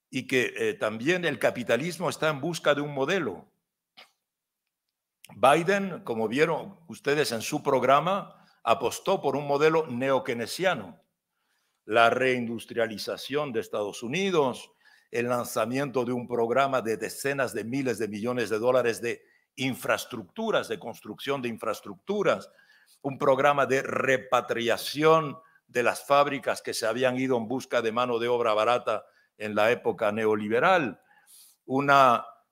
y que eh, también el capitalismo está en busca de un modelo. Biden, como vieron ustedes en su programa, apostó por un modelo neokeynesiano, la reindustrialización de Estados Unidos, el lanzamiento de un programa de decenas de miles de millones de dólares de infraestructuras, de construcción de infraestructuras, un programa de repatriación de las fábricas que se habían ido en busca de mano de obra barata en la época neoliberal,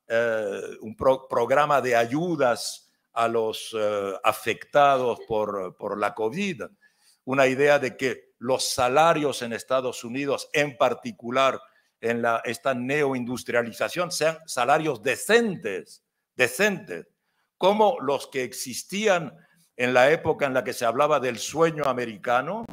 eh, un programa de ayudas a los eh, afectados por, por la COVID, una idea de que los salarios en Estados Unidos, en particular en la, esta neoindustrialización, sean salarios decentes, decentes, como los que existían en la época en la que se hablaba del sueño americano,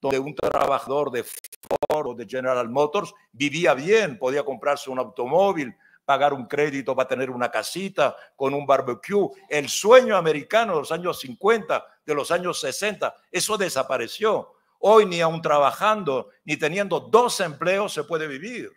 donde un trabajador de Ford o de General Motors vivía bien, podía comprarse un automóvil, pagar un crédito para tener una casita con un barbecue. El sueño americano de los años 50, de los años 60, eso desapareció. Hoy ni aún trabajando, ni teniendo dos empleos se puede vivir.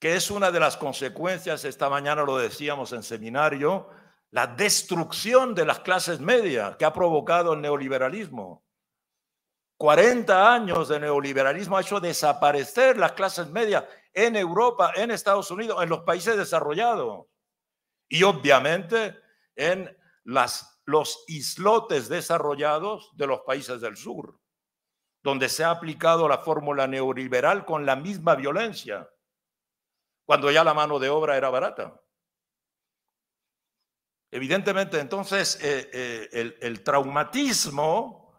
Que es una de las consecuencias, esta mañana lo decíamos en seminario, la destrucción de las clases medias que ha provocado el neoliberalismo. 40 años de neoliberalismo ha hecho desaparecer las clases medias en Europa, en Estados Unidos, en los países desarrollados y obviamente en los islotes desarrollados de los países del sur, donde se ha aplicado la fórmula neoliberal con la misma violencia, cuando ya la mano de obra era barata. Evidentemente, entonces, eh, eh, el, traumatismo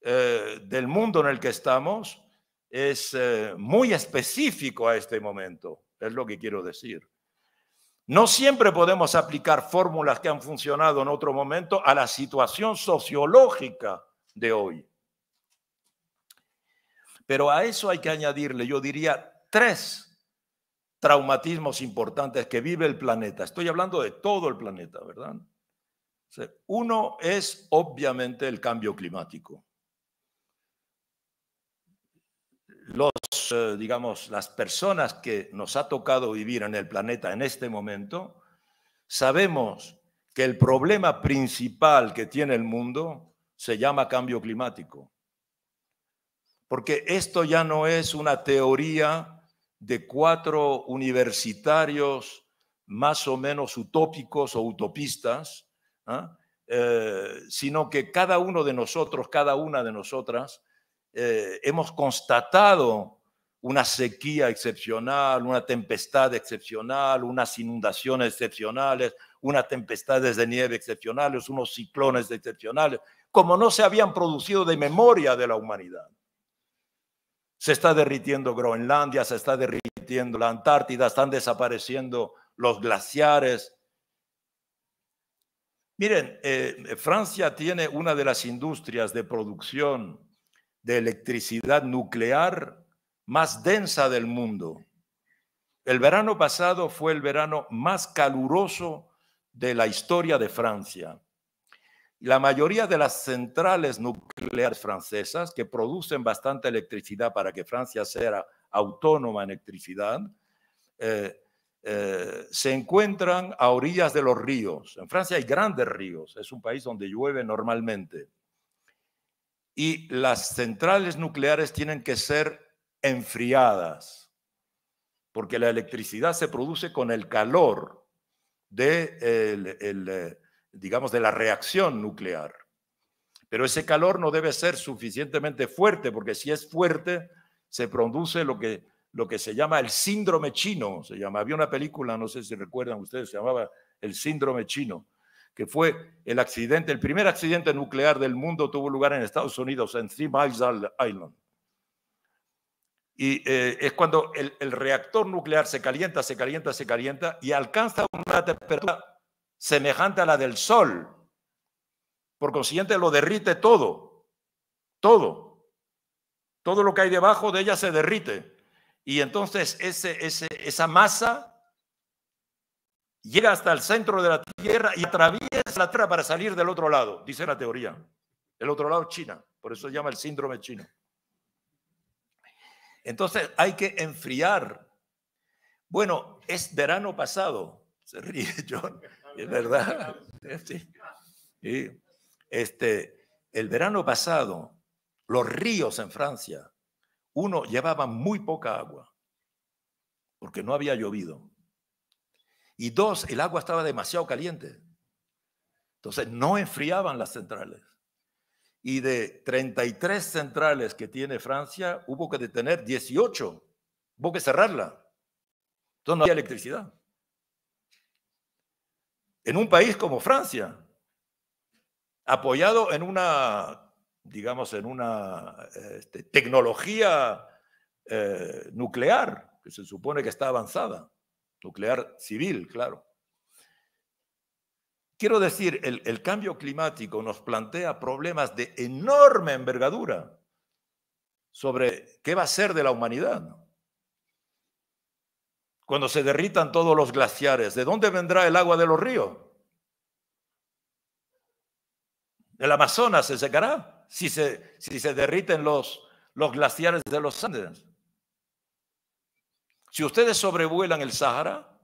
eh, del mundo en el que estamos es muy específico a este momento, es lo que quiero decir. No siempre podemos aplicar fórmulas que han funcionado en otro momento a la situación sociológica de hoy. Pero a eso hay que añadirle, yo diría, tres traumatismos importantes que vive el planeta. Estoy hablando de todo el planeta, ¿verdad? Uno es obviamente el cambio climático. los, eh, digamos, las personas que nos ha tocado vivir en el planeta en este momento, sabemos que el problema principal que tiene el mundo se llama cambio climático. Porque esto ya no es una teoría de cuatro universitarios más o menos utópicos o utopistas, ¿ah? eh, sino que cada uno de nosotros, cada una de nosotras, eh, hemos constatado una sequía excepcional, una tempestad excepcional, unas inundaciones excepcionales, unas tempestades de nieve excepcionales, unos ciclones excepcionales, como no se habían producido de memoria de la humanidad. Se está derritiendo Groenlandia, se está derritiendo la Antártida, están desapareciendo los glaciares. Miren, eh, Francia tiene una de las industrias de producción de electricidad nuclear más densa del mundo. El verano pasado fue el verano más caluroso de la historia de Francia. La mayoría de las centrales nucleares francesas, que producen bastante electricidad para que Francia sea autónoma en electricidad, eh, eh, se encuentran a orillas de los ríos. En Francia hay grandes ríos, es un país donde llueve normalmente y las centrales nucleares tienen que ser enfriadas, porque la electricidad se produce con el calor de, eh, digamos, de la reacción nuclear. Pero ese calor no debe ser suficientemente fuerte, porque si es fuerte, se produce lo que, lo que se llama el síndrome chino. Se llama, había una película, no sé si recuerdan ustedes, se llamaba el síndrome chino que fue el accidente, el primer accidente nuclear del mundo tuvo lugar en Estados Unidos, en Three Miles Island. Y eh, es cuando el, el, reactor nuclear se calienta, se calienta, se calienta y alcanza una temperatura semejante a la del Sol. Por consiguiente, lo derrite todo, todo. Todo lo que hay debajo de ella se derrite. Y entonces ese, ese, esa masa llega hasta el centro de la Tierra y atraviesa la Tierra para salir del otro lado, dice la teoría. El otro lado China, por eso se llama el síndrome chino. Entonces hay que enfriar. Bueno, es verano pasado, se ríe John, es verdad. Este, el verano pasado, los ríos en Francia, uno llevaba muy poca agua, porque no había llovido. Y dos, el agua estaba demasiado caliente. Entonces no enfriaban las centrales. Y de 33 centrales que tiene Francia, hubo que detener 18. Hubo que cerrarla. Entonces no había electricidad. En un país como Francia, apoyado en una, digamos, en una este, tecnología eh, nuclear que se supone que está avanzada nuclear civil, claro. Quiero decir, el, cambio climático nos plantea problemas de enorme envergadura sobre qué va a ser de la humanidad. Cuando se derritan todos los glaciares, ¿de dónde vendrá el agua de los ríos? ¿El Amazonas se secará si se, si se derriten los, los glaciares de los Andes? Si ustedes sobrevuelan el Sahara,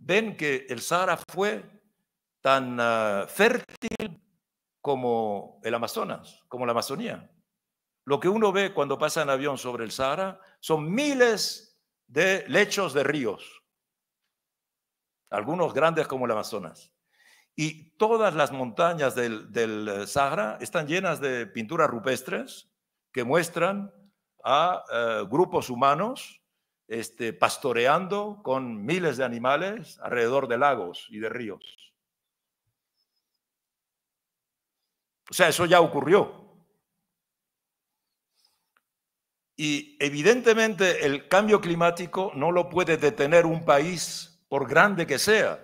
ven que el Sahara fue tan ah, fértil como el Amazonas, como la Amazonía. Lo que uno ve cuando pasa en avión sobre el Sahara son miles de lechos de ríos, algunos grandes como el Amazonas. Y todas las montañas del, del eh, Sahara están llenas de pinturas rupestres que muestran a eh, grupos humanos este, pastoreando con miles de animales alrededor de lagos y de ríos. O sea, eso ya ocurrió. Y evidentemente el cambio climático no lo puede detener un país, por grande que sea.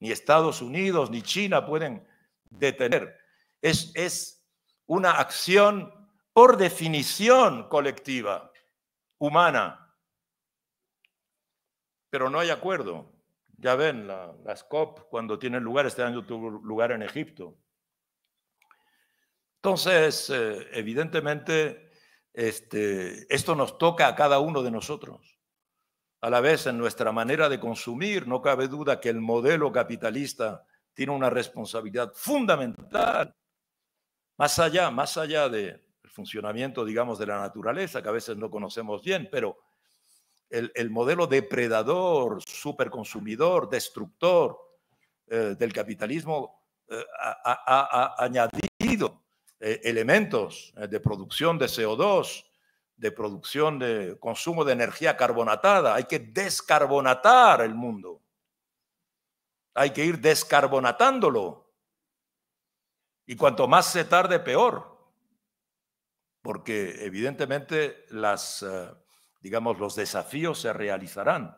Ni Estados Unidos ni China pueden detener. Es, es una acción por definición colectiva, humana. Pero no hay acuerdo. Ya ven, las COP cuando tienen lugar, este año tuvo lugar en Egipto. Entonces, eh, evidentemente, este, esto nos toca a cada uno de nosotros. A la vez, en nuestra manera de consumir, no cabe duda que el modelo capitalista tiene una responsabilidad fundamental, más allá, más allá del funcionamiento, digamos, de la naturaleza, que a veces no conocemos bien, pero el, modelo depredador, superconsumidor, destructor eh, del capitalismo eh, ha, añadido eh, elementos de producción de CO2, de producción de consumo de energía carbonatada. Hay que descarbonatar el mundo. Hay que ir descarbonatándolo. Y cuanto más se tarde, peor. Porque evidentemente las, digamos, los desafíos se realizarán.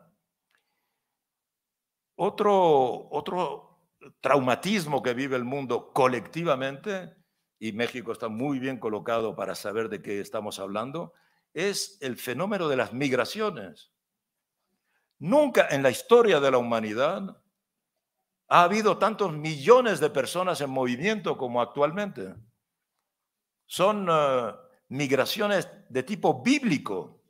Otro, otro traumatismo que vive el mundo colectivamente, y México está muy bien colocado para saber de qué estamos hablando, es el fenómeno de las migraciones. Nunca en la historia de la humanidad ha habido tantos millones de personas en movimiento como actualmente. Son eh, migraciones de tipo bíblico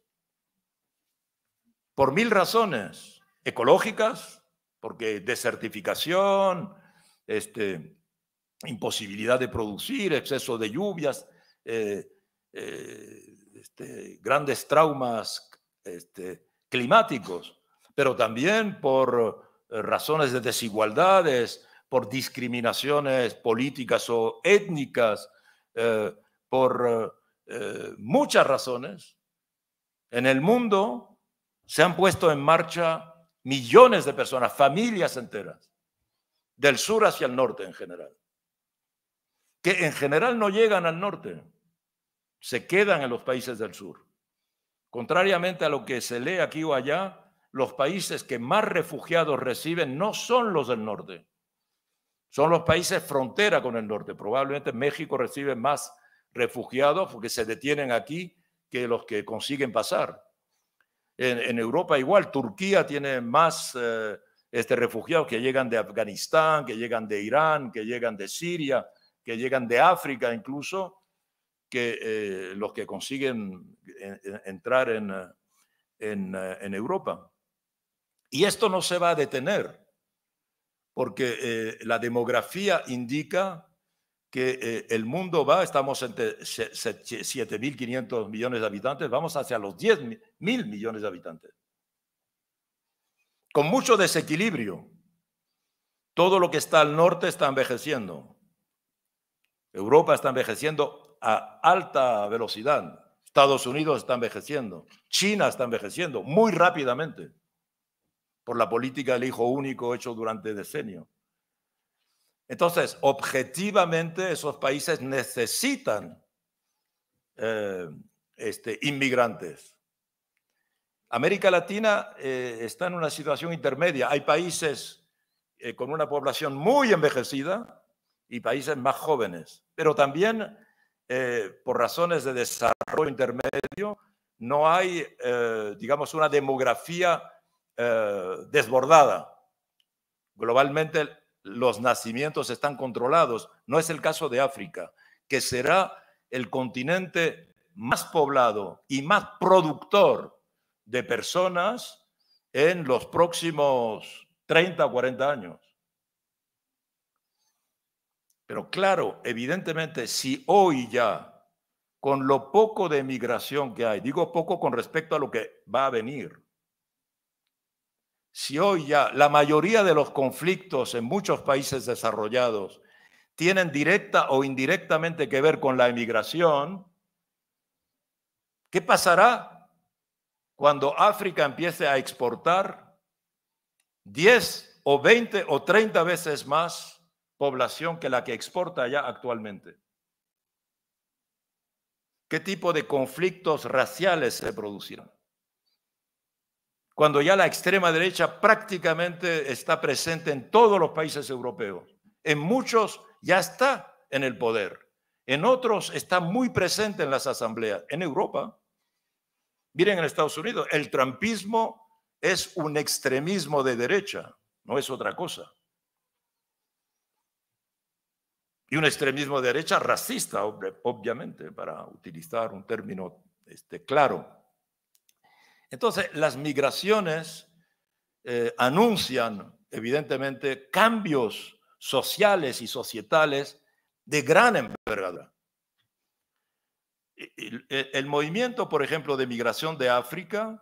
por mil razones ecológicas, porque desertificación, este, imposibilidad de producir, exceso de lluvias, eh, eh, este, grandes traumas este, climáticos, pero también por eh, razones de desigualdades, por discriminaciones políticas o étnicas, por muchas razones. En el mundo se han puesto en marcha millones de personas, familias enteras, del sur hacia el norte en general, en general no llegan al norte, se quedan en los países del sur. Contrariamente a lo que se lee aquí o allá, los países que más refugiados reciben no son los del norte, son los países frontera con el norte. Probablemente México recibe más refugiados porque se detienen aquí que los que consiguen pasar. En, Europa igual, Turquía tiene más eh, este, refugiados que llegan de Afganistán, que llegan de Irán, que llegan de Siria, que llegan de África incluso, que eh, los que consiguen entrar en, en, Europa. Y esto no se va a detener, porque eh, la demografía indica que eh, el mundo va, estamos entre 7.500 millones de habitantes, vamos hacia los 10.000 millones de habitantes. Con mucho desequilibrio. Todo lo que está al norte está envejeciendo. Europa está envejeciendo a alta velocidad. Estados Unidos está envejeciendo. China está envejeciendo muy rápidamente por la política del hijo único hecho durante decenios. Entonces, objetivamente, esos países necesitan eh, este, inmigrantes. América Latina eh, está en una situación intermedia. Hay países eh, con una población muy envejecida y países más jóvenes, pero también por razones de desarrollo intermedio no hay, digamos, una demografía desbordada. Globalmente los nacimientos están controlados. No es el caso de África, que será el continente más poblado y más productor de personas en los próximos 30 o 40 años. Pero claro, evidentemente, si hoy ya, con lo poco de migración que hay, digo poco con respecto a lo que va a venir, si hoy ya la mayoría de los conflictos en muchos países desarrollados tienen directa o indirectamente que ver con la emigración, ¿qué pasará cuando África empiece a exportar 10 o 20 o 30 veces más población que la que exporta ya actualmente? ¿Qué tipo de conflictos raciales se producirán? cuando ya la extrema derecha prácticamente está presente en todos los países europeos. En muchos ya está en el poder. En otros está muy presente en las asambleas. En Europa, miren en Estados Unidos, el trampismo es un extremismo de derecha, no es otra cosa. Y un extremismo de derecha racista, obviamente, para utilizar un término este, claro. Entonces, las migraciones eh, anuncian evidentemente cambios sociales y societales de gran envergadura. El, movimiento, por ejemplo, de migración de África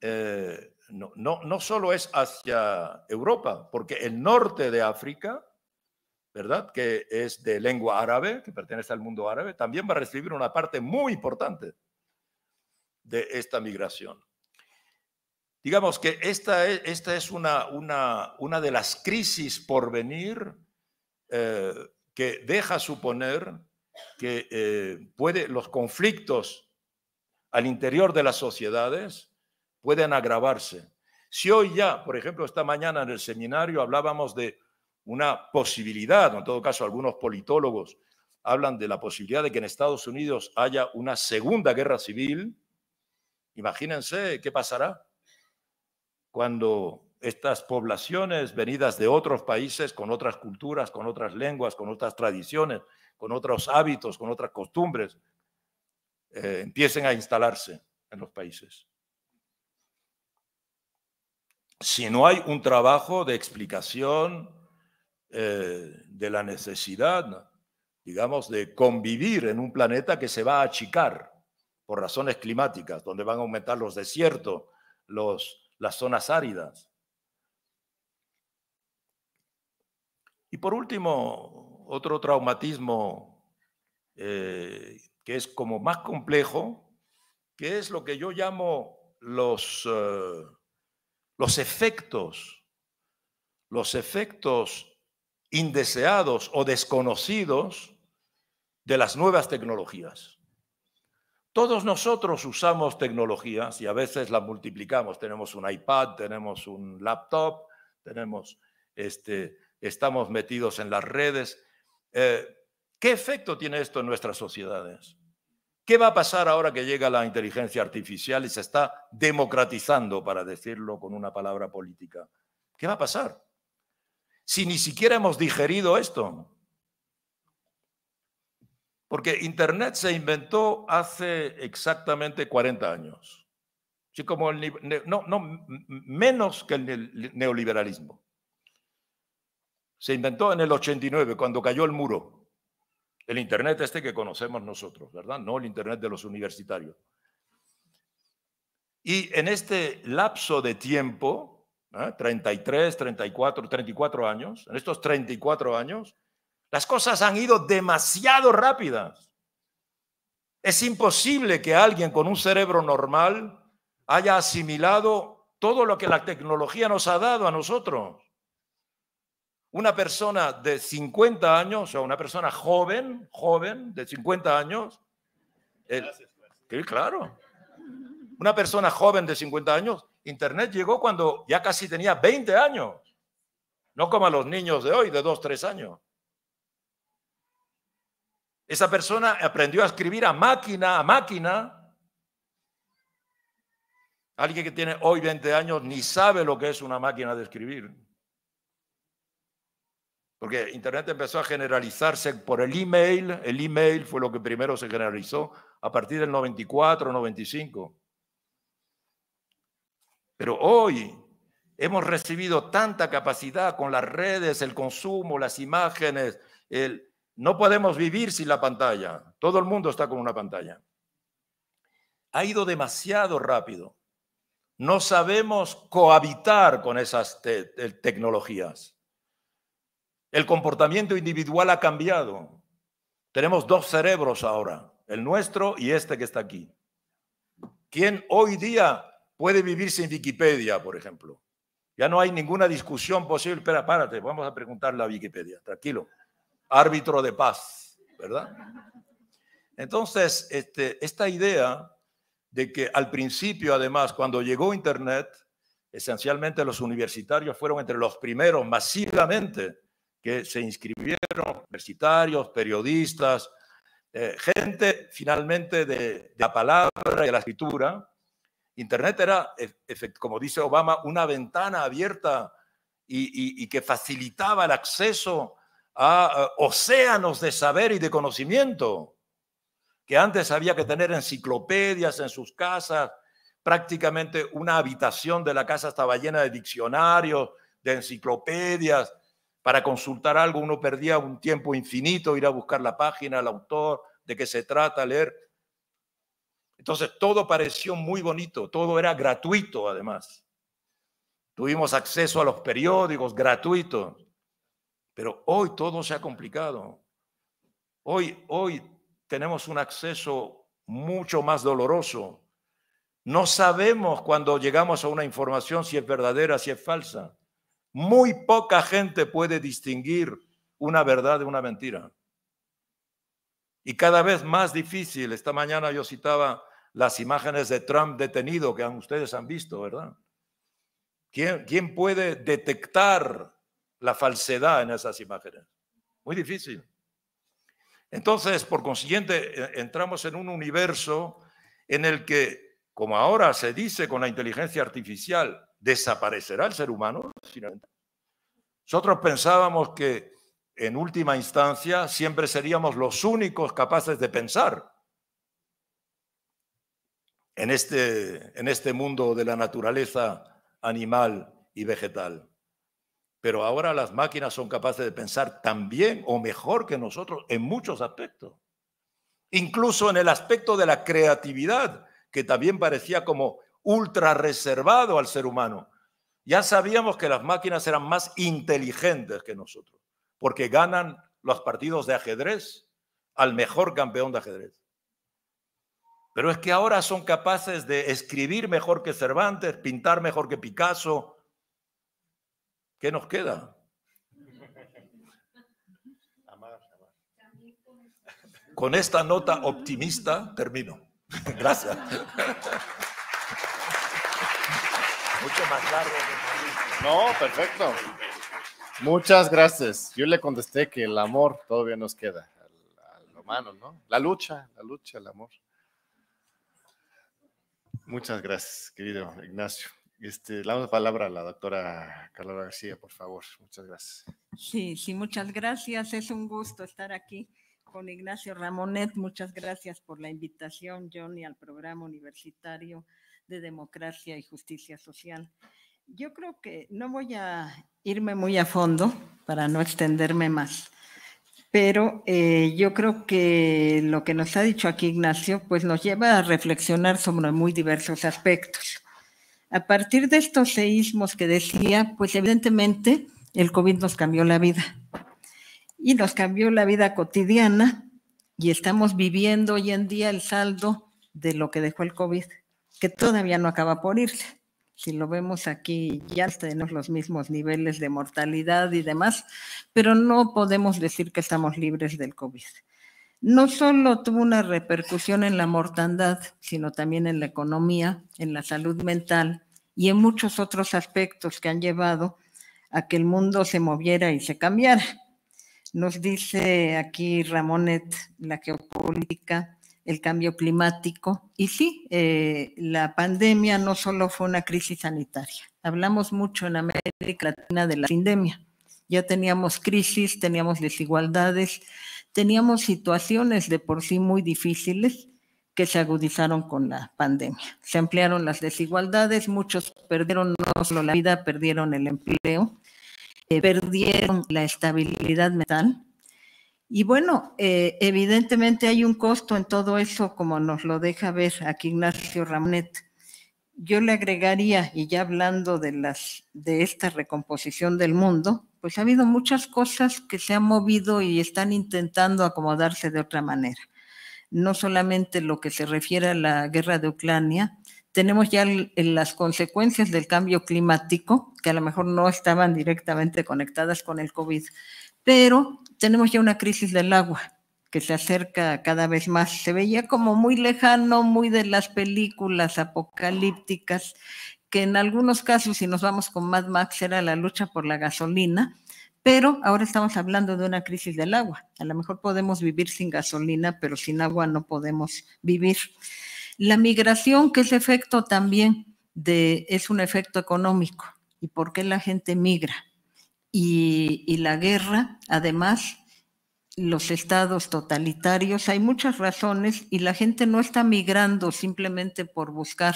eh, no, no, no, solo es hacia Europa, porque el norte de África, ¿verdad? Que es de lengua árabe, que pertenece al mundo árabe, también va a recibir una parte muy importante de esta migración. Digamos que esta es, esta es una, una, una de las crisis por venir eh, que deja suponer que eh, puede, los conflictos al interior de las sociedades pueden agravarse. Si hoy ya, por ejemplo, esta mañana en el seminario hablábamos de una posibilidad, o en todo caso algunos politólogos hablan de la posibilidad de que en Estados Unidos haya una segunda guerra civil, imagínense qué pasará cuando estas poblaciones venidas de otros países, con otras culturas, con otras lenguas, con otras tradiciones, con otros hábitos, con otras costumbres, eh, empiecen a instalarse en los países. Si no hay un trabajo de explicación eh, de la necesidad, digamos, de convivir en un planeta que se va a achicar por razones climáticas, donde van a aumentar los desiertos, los, las zonas áridas. Y por último, otro traumatismo eh, que es como más complejo, que es lo que yo llamo los... Eh, los efectos, los efectos indeseados o desconocidos de las nuevas tecnologías. Todos nosotros usamos tecnologías y a veces las multiplicamos. Tenemos un iPad, tenemos un laptop, tenemos este, estamos metidos en las redes. Eh, ¿Qué efecto tiene esto en nuestras sociedades? ¿Qué va a pasar ahora que llega la inteligencia artificial y se está democratizando, para decirlo con una palabra política? ¿Qué va a pasar? Si ni siquiera hemos digerido esto. Porque Internet se inventó hace exactamente 40 años. Así como no, no, menos que el neoliberalismo. Se inventó en el 89, cuando cayó el muro. El Internet este que conocemos nosotros, ¿verdad? No el Internet de los universitarios. Y en este lapso de tiempo, 33, 34, 34 años, en estos 34 años, las cosas han ido demasiado rápidas. Es imposible que alguien con un cerebro normal haya asimilado todo lo que la tecnología nos ha dado a nosotros. Una persona de 50 años, o sea, una persona joven, joven, de 50 años, claro, una persona joven de 50 años, Internet llegó cuando ya casi tenía 20 años, no como a los niños de hoy, de 2, 3 años. Esa persona aprendió a escribir a máquina, a máquina. Alguien que tiene hoy 20 años ni sabe lo que es una máquina de escribir. Porque Internet empezó a generalizarse por el email. El email fue lo que primero se generalizó a partir del 94, 95. Pero hoy hemos recibido tanta capacidad con las redes, el consumo, las imágenes. El, no podemos vivir sin la pantalla. Todo el mundo está con una pantalla. Ha ido demasiado rápido. No sabemos cohabitar con esas tecnologías. El comportamiento individual ha cambiado. Tenemos dos cerebros ahora, el nuestro y este que está aquí. ¿Quién hoy día puede vivir sin Wikipedia, por ejemplo? Ya no hay ninguna discusión posible. Espera, párate, vamos a preguntarle a Wikipedia, tranquilo. Árbitro de paz, ¿verdad? Entonces, este, esta idea de que al principio, además, cuando llegó Internet, esencialmente los universitarios fueron entre los primeros masivamente que se inscribieron, universitarios, periodistas, eh, gente finalmente de, la palabra y de la escritura. Internet era, como dice Obama, una ventana abierta y, que facilitaba el acceso a, océanos de saber y de conocimiento. que antes había que tener enciclopedias en sus casas, prácticamente una habitación de la casa estaba llena de diccionarios, de enciclopedias. Para consultar algo uno perdía un tiempo infinito, ir a buscar la página, el autor, de qué se trata, leer. Entonces todo pareció muy bonito, todo era gratuito además. Tuvimos acceso a los periódicos gratuitos, pero hoy todo se ha complicado. Hoy, hoy tenemos un acceso mucho más doloroso. No sabemos cuando llegamos a una información si es verdadera, si es falsa. Muy poca gente puede distinguir una verdad de una mentira. Y cada vez más difícil. Esta mañana yo citaba las imágenes de Trump detenido que ustedes han visto, ¿verdad? ¿Quién, ¿Quién puede detectar la falsedad en esas imágenes? Muy difícil. Entonces, por consiguiente, e, entramos en un universo en el que, como ahora se dice con la inteligencia artificial, desaparecerá el ser humano. Nosotros pensábamos que en última instancia siempre seríamos los únicos capaces de pensar en este, en este mundo de la naturaleza animal y vegetal. Pero ahora las máquinas son capaces de pensar tan bien o mejor que nosotros en muchos aspectos. Incluso en el aspecto de la creatividad, que también parecía como ultra reservado al ser humano. Ya sabíamos que las máquinas eran más inteligentes que nosotros, porque ganan los partidos de ajedrez al mejor campeón de ajedrez. Pero es que ahora son capaces de escribir mejor que Cervantes, pintar mejor que Picasso, ¿Qué nos queda? Con esta nota optimista termino. Gracias. Mucho más largo. No, perfecto. Muchas gracias. Yo le contesté que el amor todavía nos queda al, humano, ¿no? La lucha, la lucha, el amor. Muchas gracias, querido Ignacio. Este, la palabra a la doctora Carla García, por favor. Muchas gracias. Sí, sí, muchas gracias. Es un gusto estar aquí con Ignacio Ramonet. Muchas gracias por la invitación, Johnny, al programa universitario de democracia y justicia social. Yo creo que no voy a irme muy a fondo para no extenderme más, pero eh, yo creo que lo que nos ha dicho aquí Ignacio, pues nos lleva a reflexionar sobre muy diversos aspectos. A partir de estos seísmos que decía, pues evidentemente el COVID nos cambió la vida y nos cambió la vida cotidiana y estamos viviendo hoy en día el saldo de lo que dejó el COVID, que todavía no acaba por irse. Si lo vemos aquí, ya tenemos los mismos niveles de mortalidad y demás, pero no podemos decir que estamos libres del COVID. No solo tuvo una repercusión en la mortandad, sino también en la economía, en la salud mental y en muchos otros aspectos que han llevado a que el mundo se moviera y se cambiara. Nos dice aquí Ramonet la geopolítica, el cambio climático. Y sí, eh, la pandemia no solo fue una crisis sanitaria. Hablamos mucho en América Latina de la pandemia. Ya teníamos crisis, teníamos desigualdades, teníamos situaciones de por sí muy difíciles que se agudizaron con la pandemia. Se ampliaron las desigualdades, muchos perdieron no solo la vida, perdieron el empleo, eh, perdieron la estabilidad mental. Y bueno, eh, evidentemente hay un costo en todo eso, como nos lo deja ver aquí Ignacio Ramonet. Yo le agregaría, y ya hablando de, las, de esta recomposición del mundo, pues ha habido muchas cosas que se han movido y están intentando acomodarse de otra manera. No solamente lo que se refiere a la guerra de Ucrania, tenemos ya las consecuencias del cambio climático, que a lo mejor no estaban directamente conectadas con el COVID, pero tenemos ya una crisis del agua que se acerca cada vez más. Se veía como muy lejano, muy de las películas apocalípticas, que en algunos casos, si nos vamos con Mad Max, era la lucha por la gasolina, pero ahora estamos hablando de una crisis del agua. A lo mejor podemos vivir sin gasolina, pero sin agua no podemos vivir. La migración, que es efecto también de, es un efecto económico. ¿Y por qué la gente migra? Y, la guerra, además, los estados totalitarios, hay muchas razones y la gente no está migrando simplemente por buscar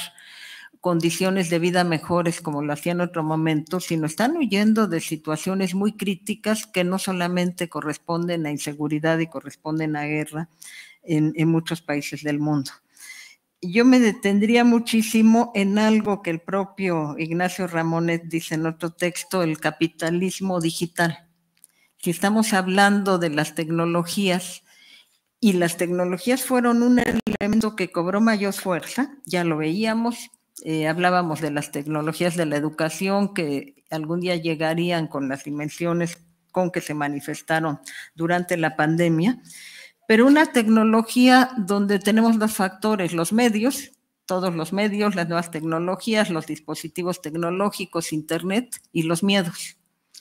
condiciones de vida mejores como lo hacía en otro momento, sino están huyendo de situaciones muy críticas que no solamente corresponden a inseguridad y corresponden a guerra en muchos países del mundo. Yo me detendría muchísimo en algo que el propio Ignacio Ramonet dice en otro texto, el capitalismo digital. Si estamos hablando de las tecnologías, y las tecnologías fueron un elemento que cobró mayor fuerza, ya lo veíamos, eh, hablábamos de las tecnologías de la educación que algún día llegarían con las dimensiones con que se manifestaron durante la pandemia, pero una tecnología donde tenemos dos factores, los medios, todos los medios, las nuevas tecnologías, los dispositivos tecnológicos, Internet y los miedos.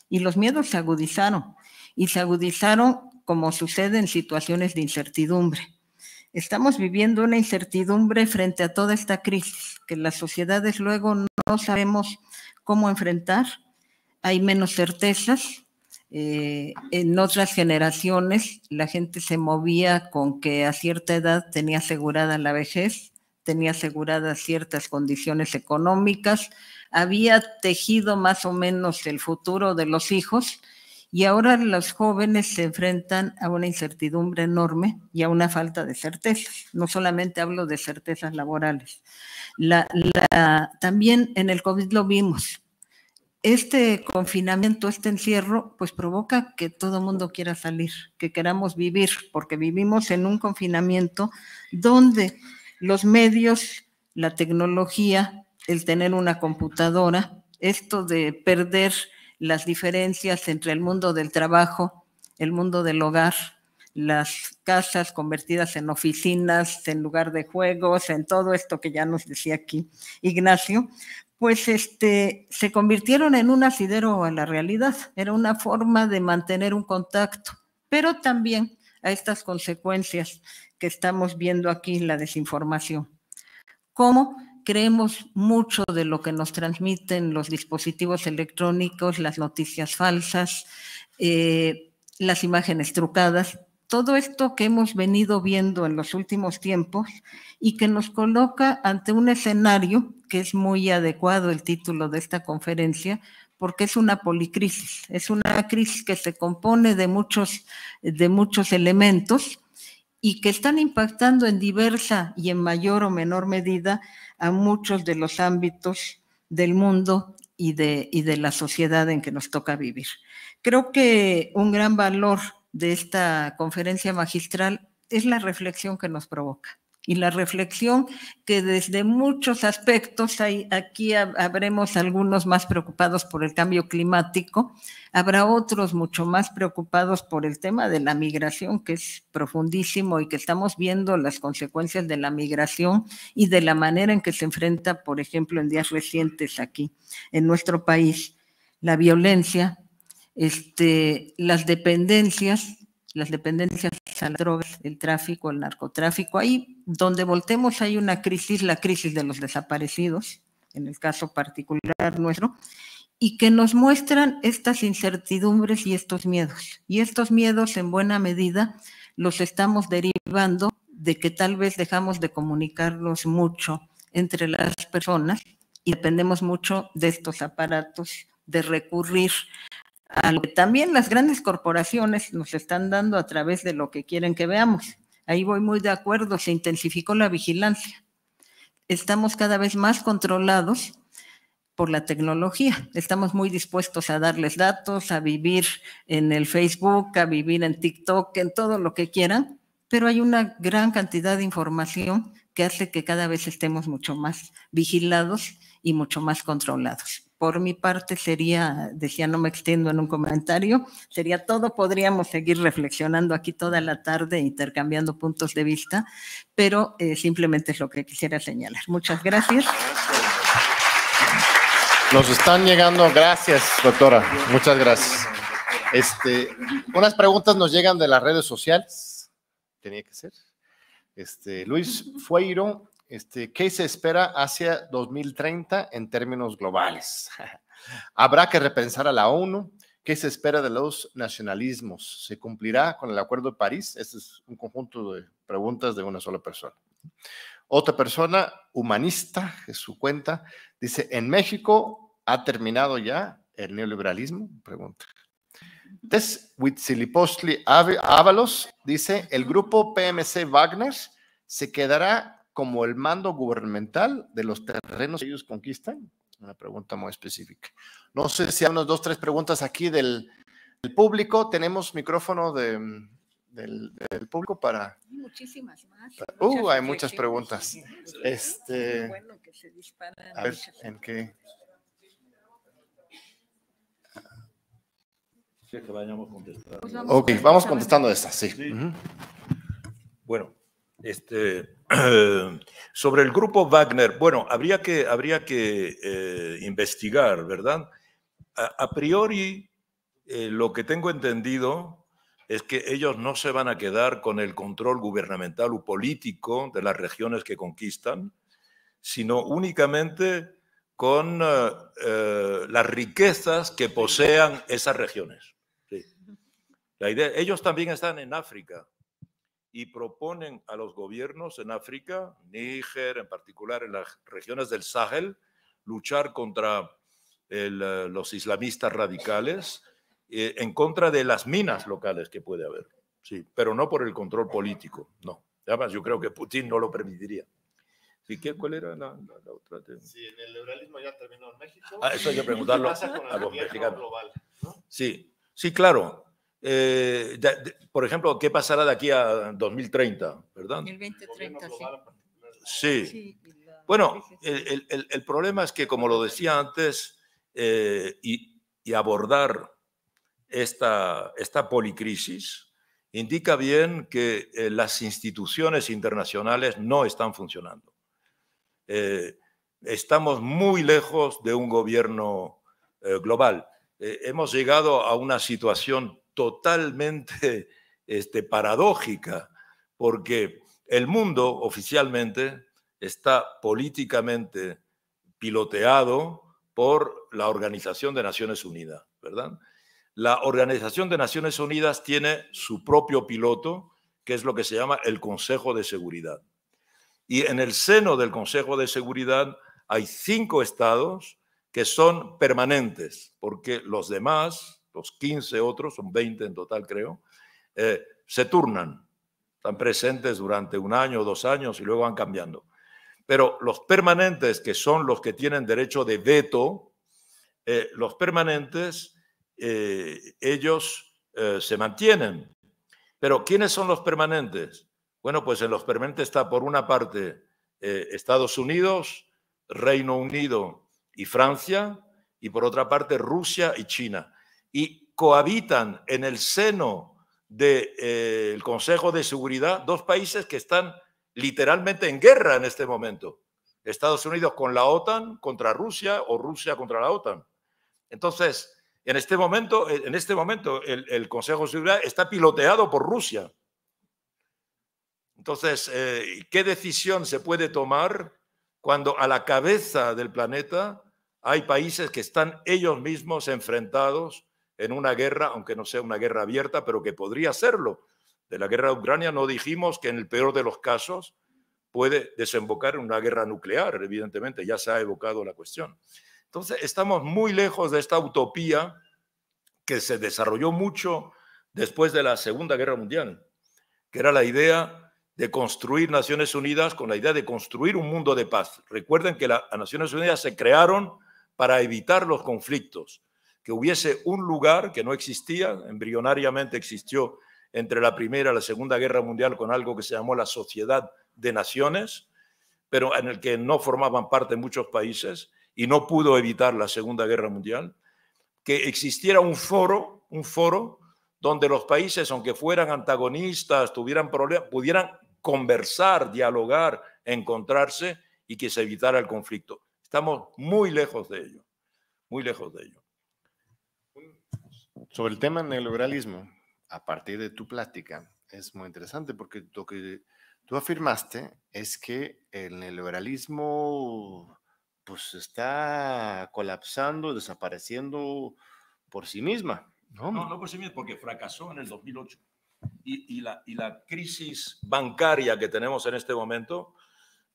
Y los miedos se agudizaron y se agudizaron como sucede en situaciones de incertidumbre. Estamos viviendo una incertidumbre frente a toda esta crisis, que las sociedades luego no sabemos cómo enfrentar, hay menos certezas. Eh, en otras generaciones la gente se movía con que a cierta edad tenía asegurada la vejez, tenía aseguradas ciertas condiciones económicas, había tejido más o menos el futuro de los hijos y ahora los jóvenes se enfrentan a una incertidumbre enorme y a una falta de certezas. No solamente hablo de certezas laborales. también en el COVID lo vimos. Este confinamiento, este encierro, pues provoca que todo mundo quiera salir, que queramos vivir, porque vivimos en un confinamiento donde los medios, la tecnología, el tener una computadora, esto de perder las diferencias entre el mundo del trabajo, el mundo del hogar, las casas convertidas en oficinas, en lugar de juegos, en todo esto que ya nos decía aquí Ignacio, pues este, se convirtieron en un asidero a la realidad, era una forma de mantener un contacto, pero también a estas consecuencias que estamos viendo aquí, la desinformación. ¿Cómo? creemos mucho de lo que nos transmiten los dispositivos electrónicos, las noticias falsas, eh, las imágenes trucadas, todo esto que hemos venido viendo en los últimos tiempos y que nos coloca ante un escenario que es muy adecuado el título de esta conferencia, porque es una policrisis, es una crisis que se compone de muchos, de muchos elementos y que están impactando en diversa y en mayor o menor medida a muchos de los ámbitos del mundo y de, y de la sociedad en que nos toca vivir. Creo que un gran valor de esta conferencia magistral es la reflexión que nos provoca. Y la reflexión que desde muchos aspectos, hay, aquí habremos algunos más preocupados por el cambio climático, habrá otros mucho más preocupados por el tema de la migración, que es profundísimo y que estamos viendo las consecuencias de la migración y de la manera en que se enfrenta, por ejemplo, en días recientes aquí en nuestro país, la violencia, este, las dependencias las dependencias a las drogas, el tráfico, el narcotráfico. Ahí donde voltemos hay una crisis, la crisis de los desaparecidos, en el caso particular nuestro, y que nos muestran estas incertidumbres y estos miedos. Y estos miedos en buena medida los estamos derivando de que tal vez dejamos de comunicarnos mucho entre las personas y dependemos mucho de estos aparatos, de recurrir también las grandes corporaciones nos están dando a través de lo que quieren que veamos. Ahí voy muy de acuerdo, se intensificó la vigilancia. Estamos cada vez más controlados por la tecnología. Estamos muy dispuestos a darles datos, a vivir en el Facebook, a vivir en TikTok, en todo lo que quieran, pero hay una gran cantidad de información que hace que cada vez estemos mucho más vigilados y mucho más controlados por mi parte sería, decía, no me extiendo en un comentario, sería todo, podríamos seguir reflexionando aquí toda la tarde, intercambiando puntos de vista, pero eh, simplemente es lo que quisiera señalar. Muchas gracias. Nos están llegando, gracias, doctora, muchas gracias. Este, unas preguntas nos llegan de las redes sociales, tenía que ser. Este, Luis Fueiro este, ¿qué se espera hacia 2030 en términos globales? ¿Habrá que repensar a la ONU? ¿Qué se espera de los nacionalismos? ¿Se cumplirá con el Acuerdo de París? Este es un conjunto de preguntas de una sola persona. Otra persona, humanista, que su cuenta, dice, ¿en México ha terminado ya el neoliberalismo? Pregunta. Tess Huitzilipostli Ábalos dice, el grupo PMC Wagner se quedará como el mando gubernamental de los terrenos que ellos conquistan. Una pregunta muy específica. No sé si hay unas dos, tres preguntas aquí del, público. Tenemos micrófono de, del, público para. Muchísimas más. uh, hay muchas preguntas. Este. a ver, ¿en qué? que vayamos contestando. Pues ok, vamos contestando estas, sí. Bueno, este, sobre el grupo Wagner, bueno, habría que, habría que eh, investigar, ¿verdad? A, priori, eh, lo que tengo entendido es que ellos no se van a quedar con el control gubernamental o político de las regiones que conquistan, sino únicamente con eh, las riquezas que posean esas regiones. La idea, ellos también están en África y proponen a los gobiernos en África, Níger en particular, en las regiones del Sahel, luchar contra eh, los islamistas radicales, eh, en contra de las minas locales que puede haber, sí, pero no por el control político, no. Además, yo creo que Putin no lo permitiría. ¿Sí, qué, ¿Cuál era la, otra? Sí, en el liberalismo ya terminó en México. Ah, eso hay que preguntarlo a los mexicanos. Sí, sí, claro. Eh, por ejemplo, ¿qué pasará de aquí a 2030? ¿Verdad? El 2030, sí. sí. Bueno, el, el, el, problema es que, como lo decía antes, eh, y, y, abordar esta, esta policrisis indica bien que eh, las instituciones internacionales no están funcionando. estamos muy lejos de un gobierno global. hemos llegado a una situación totalmente este, paradójica, porque el mundo oficialmente está políticamente piloteado por la Organización de Naciones Unidas, ¿verdad? La Organización de Naciones Unidas tiene su propio piloto, que es lo que se llama el Consejo de Seguridad. Y en el seno del Consejo de Seguridad hay cinco estados que son permanentes, porque los demás, los 15 otros, son 20 en total creo, eh, se turnan, están presentes durante un año o dos años y luego van cambiando. Pero los permanentes, que son los que tienen derecho de veto, eh, los permanentes, eh, ellos se mantienen. Pero ¿quiénes son los permanentes? Bueno, pues en los permanentes está por una parte Estados Unidos, Reino Unido y Francia, y por otra parte Rusia y China y cohabitan en el seno del eh, Consejo de Seguridad dos países que están literalmente en guerra en este momento. Estados Unidos con la OTAN contra Rusia o Rusia contra la OTAN. Entonces, en este momento, en este momento el, Consejo de Seguridad está piloteado por Rusia. Entonces, eh, ¿qué decisión se puede tomar cuando a la cabeza del planeta hay países que están ellos mismos enfrentados en una guerra, aunque no sea una guerra abierta, pero que podría serlo. De la guerra de Ucrania no dijimos que en el peor de los casos puede desembocar en una guerra nuclear, evidentemente, ya se ha evocado la cuestión. Entonces, estamos muy lejos de esta utopía que se desarrolló mucho después de la Segunda Guerra Mundial, que era la idea de construir Naciones Unidas con la idea de construir un mundo de paz. Recuerden que las Naciones Unidas se crearon para evitar los conflictos, que hubiese un lugar que no existía, embrionariamente existió entre la Primera y la Segunda Guerra Mundial con algo que se llamó la Sociedad de Naciones, pero en el que no formaban parte muchos países y no pudo evitar la Segunda Guerra Mundial, que existiera un foro, un foro donde los países, aunque fueran antagonistas, tuvieran problemas, pudieran conversar, dialogar, encontrarse y que se evitara el conflicto. Estamos muy lejos de ello, muy lejos de ello. Sobre el tema neoliberalismo, a partir de tu plática, es muy interesante porque lo que tú afirmaste es que el neoliberalismo pues está colapsando, desapareciendo por sí misma. No, no, no por sí misma, porque fracasó en el 2008. Y, y, la, y la crisis bancaria que tenemos en este momento,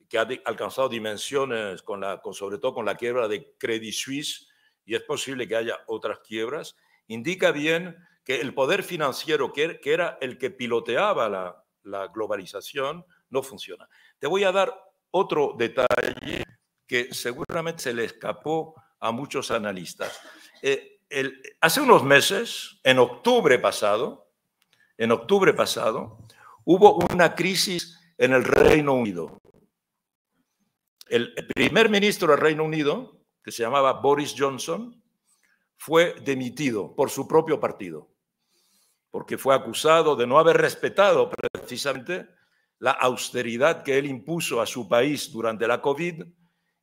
que ha alcanzado dimensiones, con la, con, sobre todo con la quiebra de Credit Suisse, y es posible que haya otras quiebras, indica bien que el poder financiero, que, era el que piloteaba la, la globalización, no funciona. Te voy a dar otro detalle que seguramente se le escapó a muchos analistas. Eh, hace unos meses, en octubre pasado, en octubre pasado, hubo una crisis en el Reino Unido. El primer ministro del Reino Unido, que se llamaba Boris Johnson, fue demitido por su propio partido, porque fue acusado de no haber respetado precisamente la austeridad que él impuso a su país durante la COVID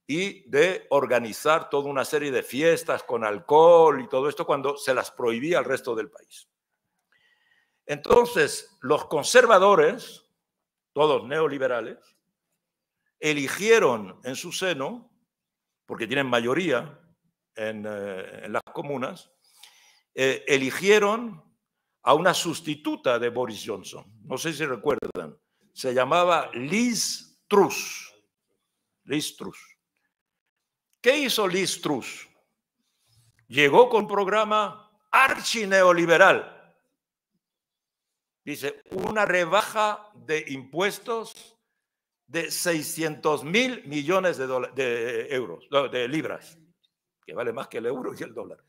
y de organizar toda una serie de fiestas con alcohol y todo esto cuando se las prohibía al resto del país. Entonces, los conservadores, todos neoliberales, eligieron en su seno, porque tienen mayoría en, eh, las comunas, eh, eligieron a una sustituta de Boris Johnson. No sé si recuerdan. Se llamaba Liz Truss. Liz Truss. ¿Qué hizo Liz Truss? Llegó con un programa archineoliberal. Dice, una rebaja de impuestos de 600 mil millones de euros, de libras, que vale más que el euro y el dólar.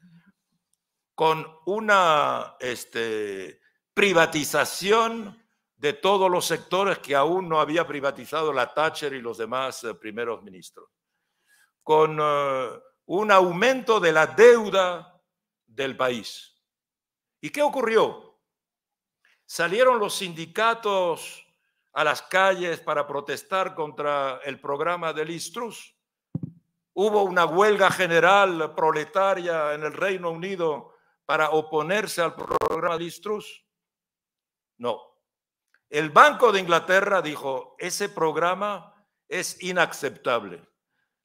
Con una este, privatización de todos los sectores que aún no había privatizado la Thatcher y los demás eh, primeros ministros con eh, un aumento de la deuda del país. ¿Y qué ocurrió? Salieron los sindicatos a las calles para protestar contra el programa del Istrus. Hubo una huelga general proletaria en el Reino Unido para oponerse al programa del Istrus. No. El Banco de Inglaterra dijo, ese programa es inaceptable.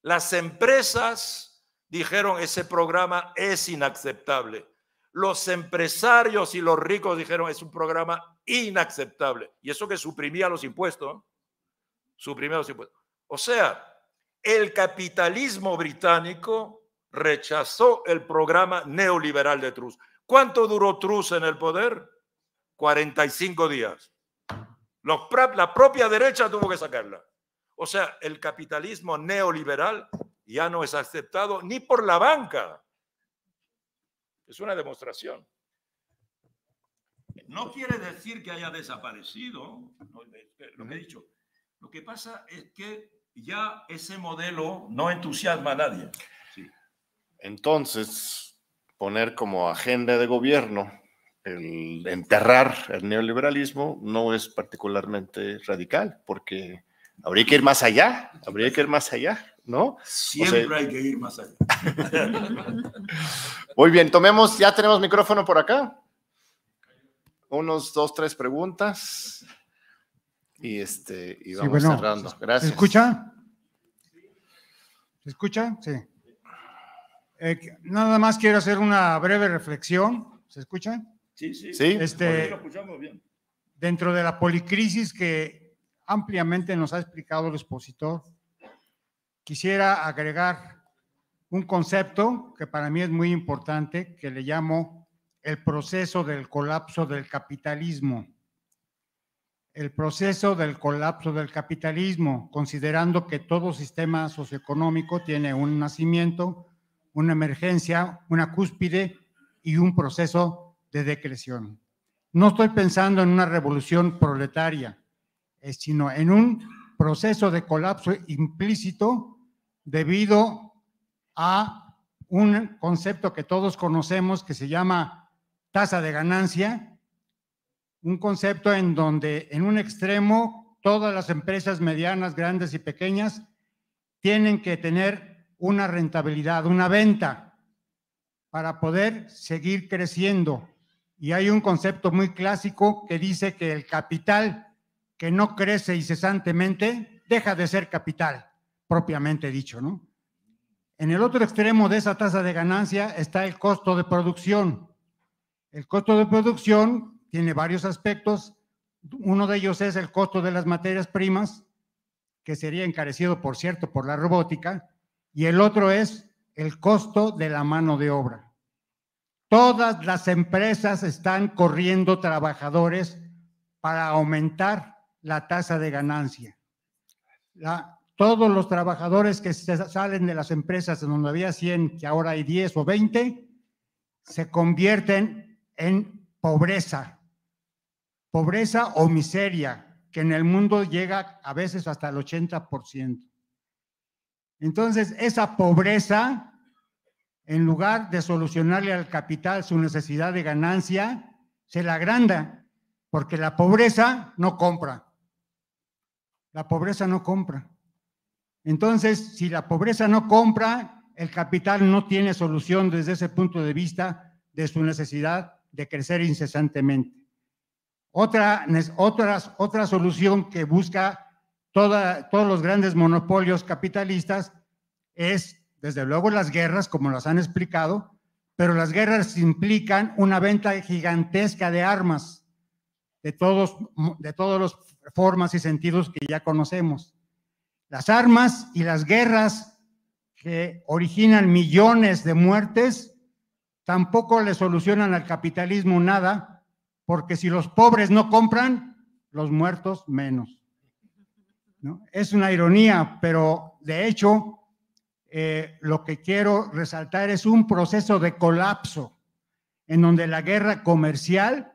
Las empresas dijeron, ese programa es inaceptable. Los empresarios y los ricos dijeron, es un programa inaceptable. Y eso que suprimía los impuestos, suprimía los impuestos. O sea, el capitalismo británico rechazó el programa neoliberal de Truss. ¿Cuánto duró Truss en el poder? 45 días. la propia derecha tuvo que sacarla. O sea, el capitalismo neoliberal ya no es aceptado ni por la banca. Es una demostración. No quiere decir que haya desaparecido lo que he dicho. Lo que pasa es que ya ese modelo no entusiasma a nadie. Entonces, poner como agenda de gobierno el enterrar el neoliberalismo no es particularmente radical, porque Habría que ir más allá, habría que ir más allá, ¿no? Siempre hay que ir más allá. Muy bien, tomemos, ya tenemos micrófono por acá. Unos dos, tres preguntas. Y este, y vamos cerrando. Gracias. ¿Se escucha? ¿Se escucha? Sí. Eh, nada más quiero hacer una breve reflexión. ¿Se escucha? Sí, sí. Sí. Este, dentro de la policrisis que ampliamente nos ha explicado el expositor. Quisiera agregar un concepto que para mí es muy importante, que le llamo el proceso del colapso del capitalismo. El proceso del colapso del capitalismo, considerando que todo sistema socioeconómico tiene un nacimiento, una emergencia, una cúspide y un proceso de decreción. No estoy pensando en una revolución proletaria, eh, sino en un proceso de colapso implícito debido a un concepto que todos conocemos que se llama tasa de ganancia, un concepto en donde en un extremo todas las empresas medianas, grandes y pequeñas tienen que tener una rentabilidad, una venta para poder seguir creciendo. Y hay un concepto muy clásico que dice que el capital que no crece incesantemente, deja de ser capital, propiamente dicho, ¿no? En el otro extremo de esa tasa de ganancia está el costo de producción. El costo de producción tiene varios aspectos. Uno de ellos es el costo de las materias primas, que sería encarecido, por cierto, por la robótica, y el otro es el costo de la mano de obra. Todas las empresas están corriendo trabajadores para aumentar la tasa de ganancia. todos los trabajadores que salen de las empresas en donde había 100, que ahora hay 10 o 20, se convierten en pobreza, pobreza o miseria, que en el mundo llega a veces hasta el 80%. Entonces, esa pobreza, en lugar de solucionarle al capital su necesidad de ganancia, se la agranda, porque la pobreza no compra. La pobreza no compra. Entonces, si la pobreza no compra, el capital no tiene solución desde ese punto de vista de su necesidad de crecer incesantemente. Otra, otra solución que busca todos los grandes monopolios capitalistas es, desde luego, las guerras, como las han explicado, pero las guerras implican una venta gigantesca de armas, de todos, de todas las formas y sentidos que ya conocemos. Las armas y las guerras que originan millones de muertes tampoco le solucionan al capitalismo nada, porque si los pobres no compran, los muertos menos. Es una ironía, pero de hecho, eh, lo que quiero resaltar es un proceso de colapso en donde la guerra comercial